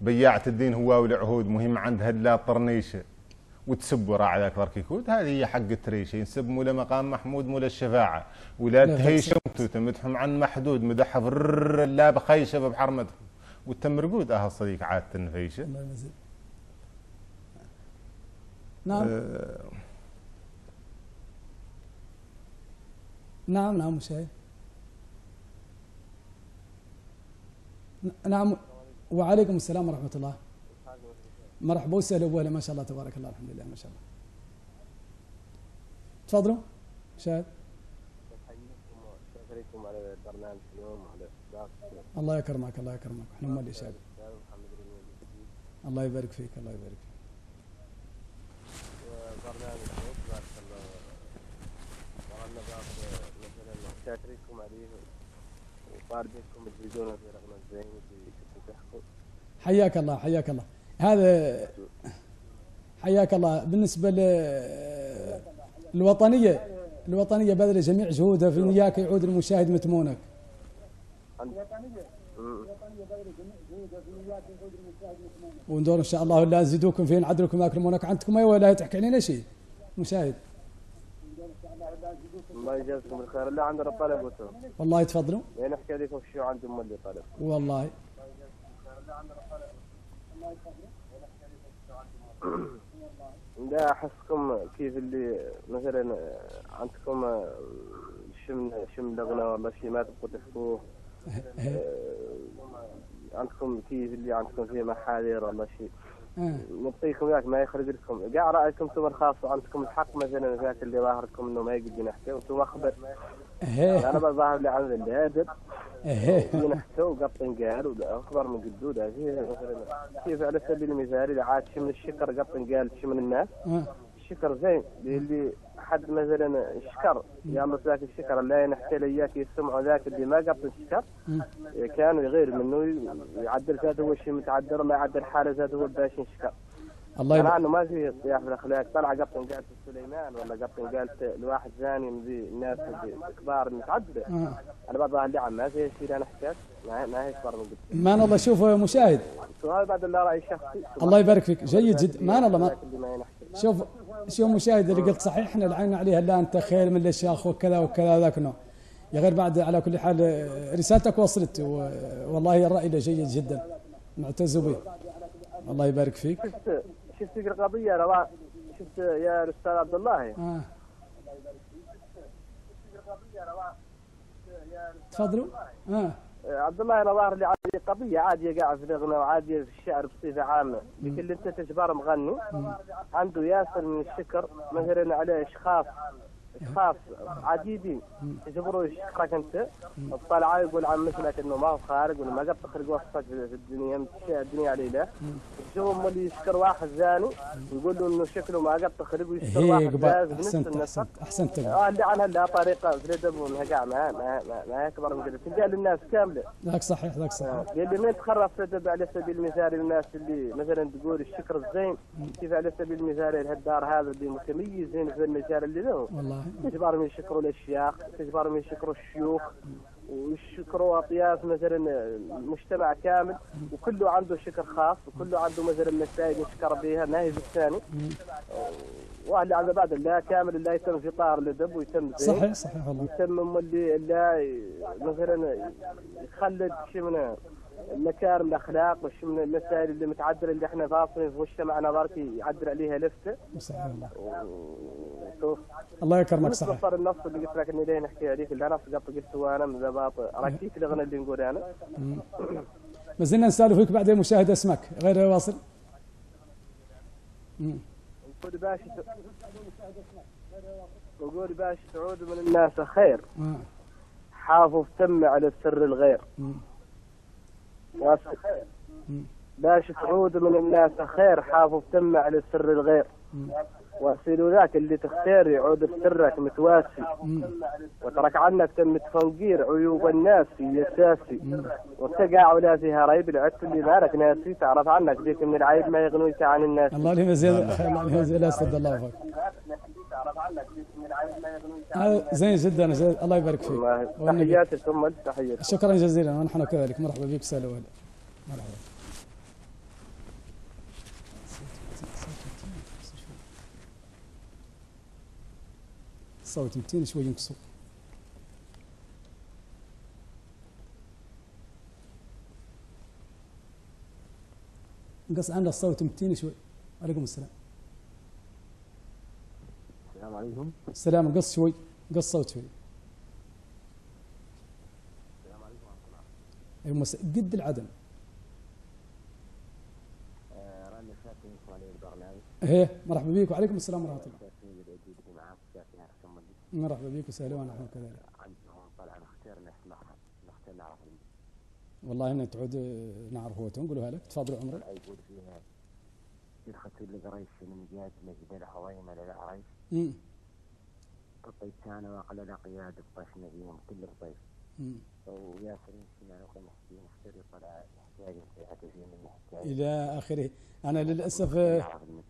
بياعة الدين هو والعهود مهم عندها لا طرنيشة وتسب راعي ذاك ذاك يكود هذه هي حق التريشة ينسب مولا مقام محمود مولا الشفاعة. ولا لا، تهيشم بس- تمدحهم عن محدود. مدحها لا بخيشة ببحر مدح والتمرقود آه الصديق الله يمزل نعم. آه، نعم نعم مشاهد نعم. وعليكم السلام ورحمة الله. مرحبا وسهلا وسهلا ما شاء الله تبارك الله الحمد لله ما شاء الله. تفضلوا. مشاهد نحييكم ونشكركم على البرنامج اليوم وعلى الله يكرمك الله يكرمك. إحنا مال الشعب الاستاذ محمد رمي الجديد الله يبارك فيك الله يبارك فيك وبرنامجكم بارك الله وعنا بعض مثلا شاكرينكم عليه في رقم الزين في تحكم حياك الله حياك الله. هذا حياك الله. بالنسبة للوطنية الوطنية بذل جميع جهودها في إياك يعود المشاهد متمونك. وندور إن شاء الله لا نزيدوكم فيه نعدلكم ياكلمونك عندكم أيوة لا تحكي علينا شيء؟ مشاهد. الله يجازيكم الخير لا عندنا طلب وتو والله تفضلوا نحكي لكم شو عندهم اللي طلب والله. لا أحسكم كيف اللي مثلا عندكم شم شم لغنا ولا شيء ما تبغوا تحكوه؟ عندكم كيف اللي عندكم فيه محاذير ولا شيء نعطيكم اياك ما يخرج لكم. قاع رأيكم أنتم الخاص وعندكم الحق مثلا ذاك اللي ظاهركم إنه ما يقدر نحكي وأنتم أخبر؟ إيه. أنا بظاهر لي عن الهادر إيه. ونحكي وقطن قال اخبر من قدود هذه كيف على سبيل المثال اذا عاد شي من الشكر قطن قال شي من الناس. الشكر زين اللي حد مثلا شكر. يعمل ذاك الشكر لا نحكي لي إياك يسمعوا ذاك اللي ما قبل الشكر. كانوا يغير منه يعدل ذات هو الشيء متعدل ما يعدل حاله ذات هو باش يشكر. الله يبارك. إنه ما في اصلاح في الأخلاق. طلع قبل قالت سليمان ولا قبل قالت الواحد ثاني من ذي الناس الكبار المتعدله آه. أنا اللي عم ما في شيء أنا حكيت ما ما هي اكبر من قلت. مان الله شوف مشاهد سؤال بعد الله راي شخصي الله يبارك فيك. جيد جدا مان الله ما ما ينحكي. شوف شوف مشاهد اللي قلت صحيح إحنا العين عليها لا أنت خير من الشيخ وكذا وكذا ذاك النوع يا غير بعد على كل حال رسالتك وصلت والله الرأي جيد جدا. نعتز به الله يبارك فيك. شفت شفت القضية روا شفت يا الاستاذ عبد الله. آه. تفضلوا. آه. عبد الله أنا ظاهر لي عادي قضية عاديه قاعد في الاغنى وعاديه في الشعر بصفة عامة. لكن انت تجبر مغني. عنده ياسر من الشكر مثلا عليه إشخاص. اشخاص عديدين تجبروا يشكرك أنت. الطلعه يقول عن مثلك انه ما هو خارج ولا ما قد تخرج وسطك في الدنيا متشيع الدنيا عليه تشوفهم اللي يشكر واحد ثاني ويقول له إنه شكله ما قد تخرج ويشكر واحد بنفس أحسنت أحسنت أحسنت. آه اللي عنها لا طريقة في الادب وانها قاع ما ما ما, اكبر من كذا تلقى للناس كاملة. ذاك صحيح ذاك آه. صحيح اللي ما يتخرج في الأدب على سبيل المثال الناس اللي مثلا تقول الشكر الزين كيف على سبيل المثال هالدار هذا اللي متميزين في المجال اللي له. والله. تجبرهم يشكروا الأشياخ تجبرهم يشكروا الشيوخ ويشكروا أطياف مثلا المجتمع كامل وكله عنده شكر خاص وكله عنده مثلا مسائل يشكر بها ما هي بالثاني واللي عنده بعد لا كامل لا يتم في طار الادب ويتم زين صحيح صحيح والله. يتم اللي لا مثلا يخلد شيء من مكارم الأخلاق وشيء من المسائل اللي متعدله اللي إحنا فاصلين في مجتمعنا برك يعدل عليها لفته صحيح و- الله يكرمك صحيح. صار النص اللي قلت لك إني ليه نحكي عليك اللي أنا قلت قلت وأنا من ذباط ركيك الاغنى اللي نقول أنا. ما زلنا نسالف فيك بعدين مشاهد اسمك غير واصل. نقول باش نقول باش تعود من الناس خير. آه. حافظ تم على السر الغير. مم. مم. باش تعود من الناس خير حافظ تم على السر الغير. واسيل ذاك اللي تختار يعود بسرك متواسي. وترك عنك تم تفنقير عيوب الناس في اساسي وتقع ولا فيها ريب العت اللي مالك ناسي تعرف عنك ذيك من العيب ما يغنوك عن الناس الله لي مزيد الله لي مزيد الله فوق هذا زين جدا. الله يبارك فيك. تحياتي ثم تحياتي. شكرا جزيلا. ونحن كذلك مرحبا بك سهلا وسهلا مرحبا. صوت متين شوي ينقصوا. نقص عندنا الصوت متين شوي. عليكم السلام. السلام عليكم. السلام قص شوي قص صوت شوي. أي مس- قد العدم. راني شاكر على البرنامج إيه مرحبا بك وعليكم السلام ورحمة الله. مرحبا بك وسهلا ونحن كذلك. عندهم طلع نختار نختار نعرف. والله ان تعود آه، نعرف هو لك تفضل عمرك. يدخل لقريش من جهة مجد العظيمة للعريش. الطيب كان وقل لقياد الطيف نبيهم كل الطيف. مم. وياسر سمعنا وكان يحكي نختار طلع يحتاج في من يحتاج للأسف آه، نعرف من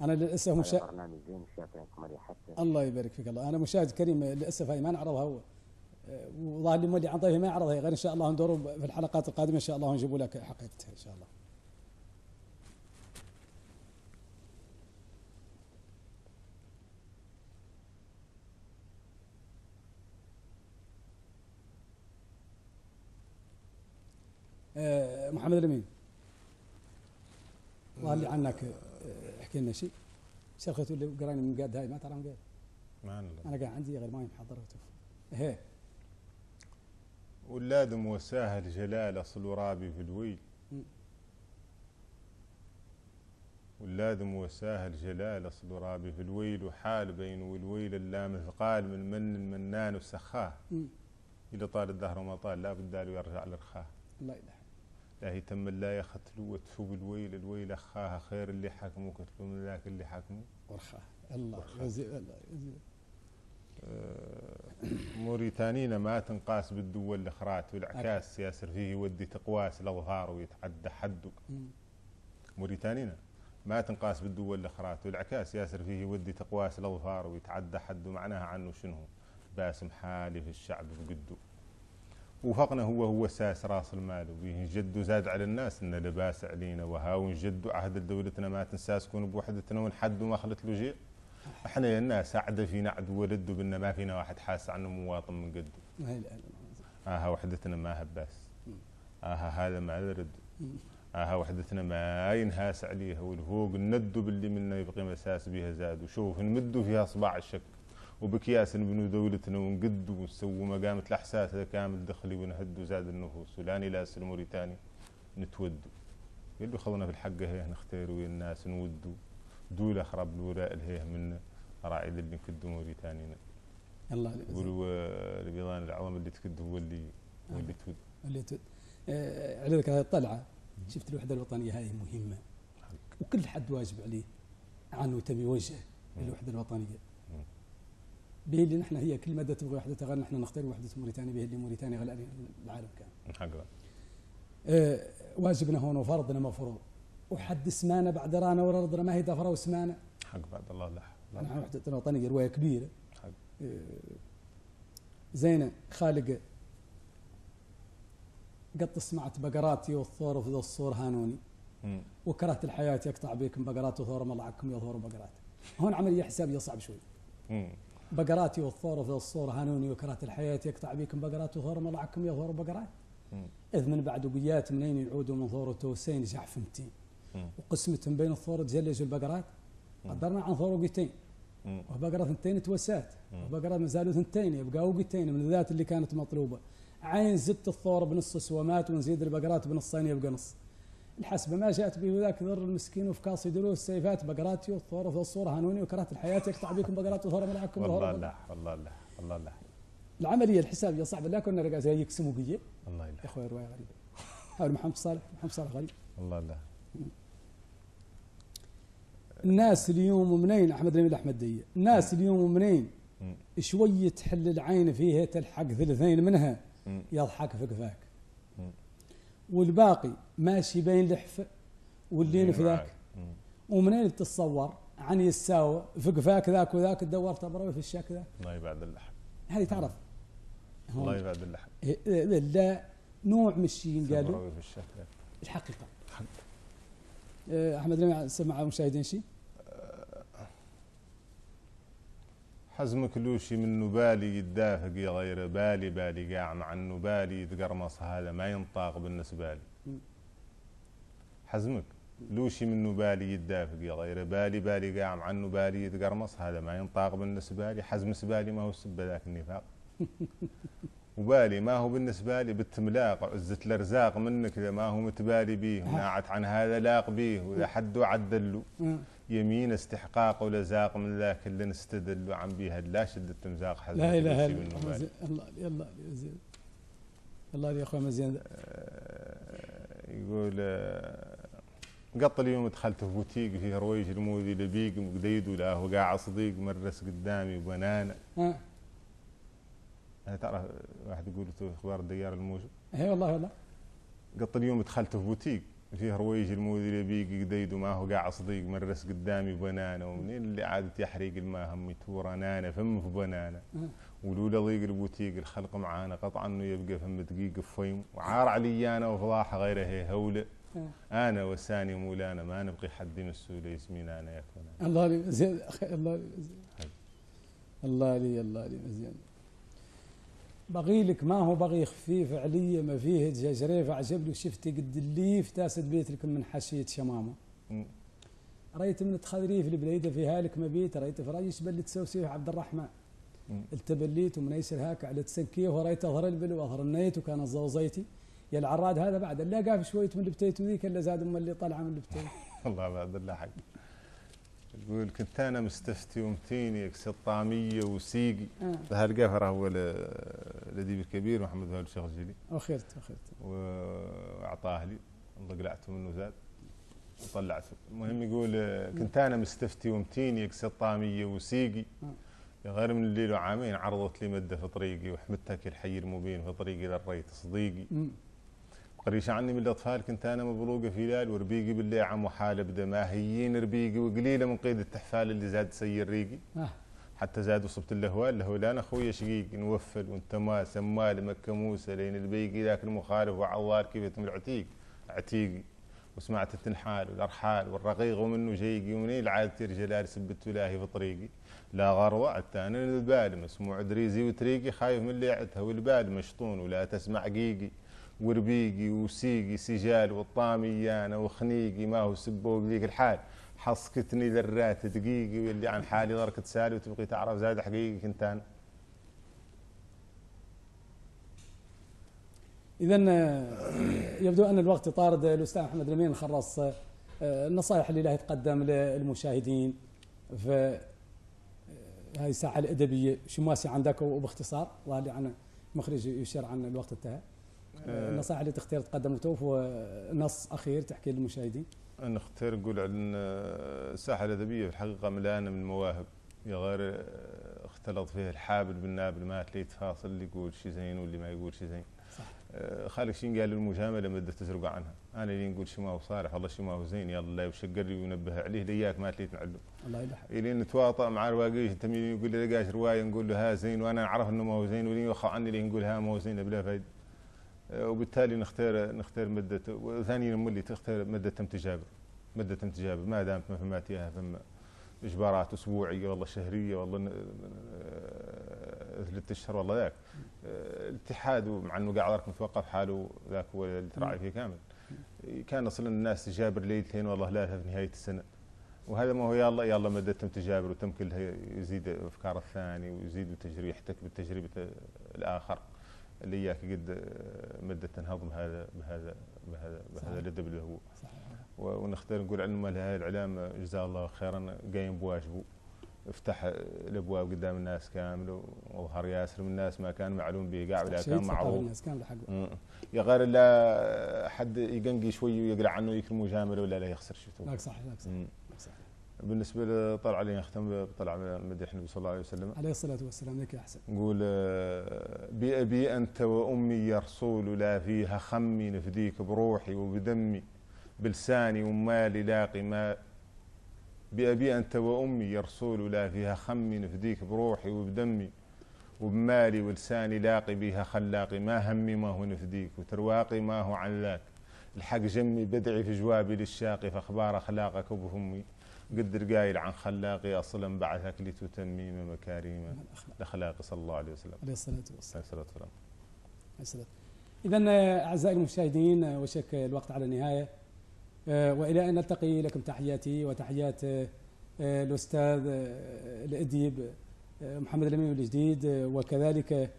أنا للأسف مشا... برنامج زين شاكركم عليه حتى. الله يبارك فيك الله. أنا مشاهد كريم للأسف هاي ما نعرضها هو. وظاهر لي مولي عن طيفه ما يعرضها غير إن شاء الله ندور في الحلقات القادمة إن شاء الله ونجيب لك حقيقتها إن شاء الله. محمد الأمين. ظهر لي عنك آه، احكي لنا شيء؟ شرخة اللي قرأني من قاد هاي ما ترى من قاد أنا قاعد عندي غير ما محضره هي ولادم وساهل جلال أصل ورابي في الويل. ولادم وساهل جلال أصل ورابي في الويل وحال بين والويل اللا مثقال من من المنان وسخاه. إذا طال الدهر وما طال لا بد له يرجع لرخاه. الله. يلحق لا تم لا يختلوا وتفوق الويل الويل أخاها خير اللي حكموا كتبوا من ذاك اللي حكموا ورخاه الله يزيد الله يزيد آه، موريتانينا ما تنقاس بالدول الاخرات والعكاس ياسر فيه يودي تقواس الأظهار ويتعدى حده. موريتانينا ما تنقاس بالدول الاخرات والعكاس ياسر فيه يودي تقواس الاظفار ويتعدى حده معناها عنه شنو؟ باسم حالي في الشعب بقده. وفقنا هو هو ساس راس المال وبيه جد زاد على الناس إن لباس علينا وهاون جد عهد دولتنا ما تنساس كون بوحدتنا ونحد وما خلت له جيل. إحنا يا الناس عدى فينا عد ولد وبنا ما فينا واحد حاس عنه مواطن من قده آها وحدتنا ما هباس. آها هذا ما يرد مم. آها وحدتنا ما ينهاس عليها والفوق ندوا باللي منا يبقي مساس بها زاد. وشوف نمدوا فيها صباع الشك. وبكياس نبنوا دولتنا ونقدوا ونسووا مقامة الأحساس هذا كامل دخلي ونهدوا زاد النفوس. ولاني لاس الموريتاني نتودوا قالوا خلنا في الحقة هي نختاروا ويا الناس نودوا دولة خرب الولاء الهيه من راعي اللي نكدوا موريتانينا الله. يقولوا آه، البيضان العظم اللي تكد هو اللي هو اللي تود. اللي ت... آه، على ذلك هذه الطلعة شفت الوحدة الوطنية هذه مهمة. وكل حد واجب عليه. عنه تبي يوجه الوحده الوطنية. به اللي نحن هي كل مدى تبغى وحدة غير نحن نختار وحدة موريتانيا به اللي موريتانيا غير العالم كان حقا. آه، واجبنا هون وفرضنا مفروض. وحد اسمانا بعد رانا ورضنا ما هي دفرة واسمانا حق بعد الله لا نحن وحدتنا الوطنيه رواية كبيرة. حق. آه، زينة خالق قد سمعت بقراتي والثور في الصور هانوني. مم. وكرهت الحياة يقطع بكم بقرات وثور ما لعكم يا ثور بقرات. هون عملية حسابية صعب شوي. مم. بقراتي والثور في الصور هانوني وكرهت الحياة يقطع بكم بقرات وثور ما لعكم يا ثور بقرات. إذ من بعد وقيات منين يعودوا من ثور توسين جحفنتين مم. وقسمتهم بين الثور تجلجوا البقرات. قدرنا عن ثور وقيتين. وبقرة ثنتين توسات. وبقرة ما زالوا ثنتين يبقى وقيتين من ذات اللي كانت مطلوبة. عين زدت الثور بنص سوامات ونزيد البقرات بنصين يبقى نص. الحسبة ما جاءت به ذاك ذر المسكين وفي كاص يدلوه السيفات بقراتي والثور في الصورة هانوني وكرهت الحياة يقطع بكم بقرات وثور ملعكم والله لا والله لا والله لا. العملية الحسابية صعبة لا كنا رجع زي يقسموا قية الله يا لا. أخوي رواية غريبة. هذا محمد صالح محمد صالح غريب. والله لا. الناس اليوم منين؟ أحمد نبيل أحمد دية. الناس اليوم منين؟ مم. شوية تحل العين فيها تلحق ثلثين منها. يضحك في قفاك مم. والباقي ماشي بين لحفة واللين في ذاك. ومنين تتصور؟ عن يساوى في قفاك ذاك وذاك تدور تبروي في الشاك ذاك. الله يبعد اللحم. هذه تعرف. الله يبعد اللحم. إيه، لا نوع من الشيء قالوا. إيه، أحمد لمع سمع المشاهدين شيء؟ حزمك لوشي من نبالي يتدافق يا غير بالي بالي قاع مع النبالي يتقرمص هذا ما ينطاق بالنسبة لي. حزمك لوشي من نبالي يتدافق يا غير بالي بالي قاع مع النبالي يتقرمص هذا ما ينطاق بالنسبة لي حزم سبالي ما هو السبة ذاك النفاق وبالي ما هو بالنسبة لي بالتملاق عزة الأرزاق منك إذا ما هو متبالي بيه وناعت عن هذا لاق بيه وإذا حده عدلوا آه. يمين استحقاق ولا زاق من ذاك اللي نستدل عن بيها لا شدة تمزاق حزم لا شيء منه الله. الله الله يزيد الله يا أخوان مزيان آه، يقول آه، قط اليوم دخلت في بوتيق فيه رويج المودي لبيق مقديد ولا وقاع صديق مرس قدامي بنانا. ها. أنا تعرف واحد يقول إخبار الديار الموجب اي والله والله. قط اليوم دخلت في بوتيق. فيه رويج المودي لبيق قديد وما هو قاع صديق مرس قدامي بنانا ومنين اللي عادت يحريق الماء همي تورا نانا فم في بنانا. ولولا ضيق البوتيق الخلق معانا قطعا إنه يبقى فم دقيق فيم وعار علي أنا وفضاحة غيره هي هولة. أنا والثاني مولانا ما نبغي حد يمسوا لي اسمينا أنا يكون الله لي أخي الله لي مزيان. الله لي الله لي مزيان بغي لك ما هو بغي خفيف علي ما فيه جريف عجب لي شفتي قد الليف تاسد بيت لكم من حشية شمامة. ريت من تخذريف البليدة في هالك مبيت ريت في رايش بل تسوسيه عبد الرحمن. التبليت ومن يسر هاك على تسنكيه وريت أظهر البل وأظهر النيت وكان زوزيتي يا العراد هذا بعد لا قاف شوية من البتيت وذيك إلا زاد من اللي طلع من البتيت. الله بعد الله حق. يقول كنت أنا مستفتي ومتيني الطاميه وسيقي آه. فهالقفره هو الأديب الكبير محمد فهد الشيخ الجيلي اخرت أخرت. وأعطاه لي. انضقلعته منه زاد. وطلعته. المهم يقول كنت أنا مستفتي ومتيني الطاميه وسيقي آه. غير من الليل وعامين عرضت لي مده في طريقي وحمدتك الحي المبين في طريقي للري تصديقي. قريش عني من الأطفال كنت أنا مبلوقه في ليل وربيقي باللي عم وحال ابدا ماهيين ربيقي وقليله من قيد التحفال اللي زاد سير ريقي. آه. حتى زاد وصبت اللهوال لهولان أخويا شقيق نوفل وأنت ما سمال مكة موسى لين البيقي ذاك المخالف وعوار كيف يتم العتيق. عتيقي وسمعت التنحال والأرحال والرقيق ومنه جيقي ومنين العادة رجال سبت ولاهي في طريقي. لا غروة الثاني البال مسموع دريزي وتريقي خايف من اللي عتها والبال مشطون ولا تسمع قيقي. وربيقي وسيقي سجال والطاميانة وخنيقي ما هو سبوق ذيك الحال. حصكتني ذرات دقيقي واللي عن حالي ضرك تسالي وتبغي تعرف زاد حقيقي كنت أنا. اذا يبدو أن الوقت طارد الأستاذ محمد الامين نخلص آه، النصائح اللي لها تقدم للمشاهدين في آه، هذه الساحة الأدبية. شو ماسي عندك؟ وباختصار ظهر عن مخرج يشير عن الوقت انتهى. النصائح اللي تختار تقدم توف ونص أخير تحكي للمشاهدين. نختار نقول عن الساحة الأدبية في الحقيقة ملانة من المواهب يا غير اختلط فيها الحابل بالنابل ما تلاقي تفاصل اللي يقول شيء زين واللي ما يقول شيء زين. صح. آه، خالق شين قال المجامله مده تسرق عنها. أنا اللي نقول شيء ما هو صالح والله شيء ما هو زين يلا لا يشقر لي وينبه عليه لياك ما تلاقي تنعلم الله يلحق الين نتواطأ مع رواقيش انت يقول لي لقاش رواية نقول له ها زين وأنا أعرف إنه ما هو زين ولين يوخى عني اللي نقول ها ما هو زين بلا فايدة. آه، وبالتالي نختار نختار مده وثانيا مولي تختار مده تم تجابر تم تجابر ما دامت ما فهمت اياها ثم إجبارات أسبوعية والله شهرية والله آه، ثلاث أشهر والله ذاك. آه، الاتحاد مع إنه قاعد راك متوقف حاله ذاك هو اللي تراعي فيه كامل. كان أصلا الناس تجابر ليلتين والله ثلاثة في نهاية السنة. وهذا ما هو يلا يلا مدة تم تجابر وتم كلها يزيد افكار الثاني ويزيد تجريحتك بتجربه الآخر. اللي إياك قد مدة تنهضم هذا بهذا بهذا صحيح. بهذا الادب اللي هو. ونختار نقول علم هذا الاعلام جزاه الله خيرا قايم بواجبه. افتح الأبواب قدام الناس كامل وظهر ياسر من الناس ما كان معلوم به قاع ولا كان معروف. الناس حقه. مم. يا غير لا حد يقنقي شوي ويقلع عنه يكرم مجامله ولا لا يخسر شيء لك صح لك صح بالنسبة لطلع علي اختم بطلع مدح النبي صلى الله عليه وسلم. عليه الصلاة والسلام لك يا أحسن. نقول آه، بأبي أنت وأمي يا رسول لا فيها خمي نفديك بروحي وبدمي بلساني ومالي لاقي ما بأبي أنت وأمي يا رسول لا فيها خمي نفديك بروحي وبدمي وبمالي ولساني لاقي بها خلاقي ما همي ما هو نفديك وترواقي ما هو علاك. الحق جمي بدعي في جوابي للشاقي فاخبار أخلاقك وبهمي قدر قايل عن خلاقي أصلا بعثك لتتميم مكارم. الأخلاق. صلى الله عليه وسلم. عليه الصلاة والسلام. عليه الصلاة والسلام. السلام إذا أعزائي المشاهدين وشك الوقت على النهاية. آه، وإلى أن نلتقي لكم تحياتي وتحيات آه، آه، الأستاذ الأديب محمد الأمين الجديد. وكذلك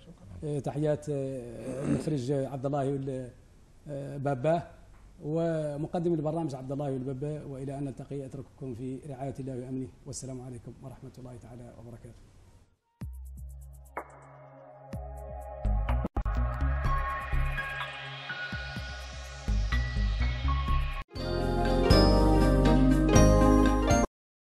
تحيات المخرج عبد الله ال- باباه. ومقدم البرنامج عبد الله البابا وإلى أن نلتقي. أترككم في رعاية الله وأمنه. والسلام عليكم ورحمة الله تعالى وبركاته.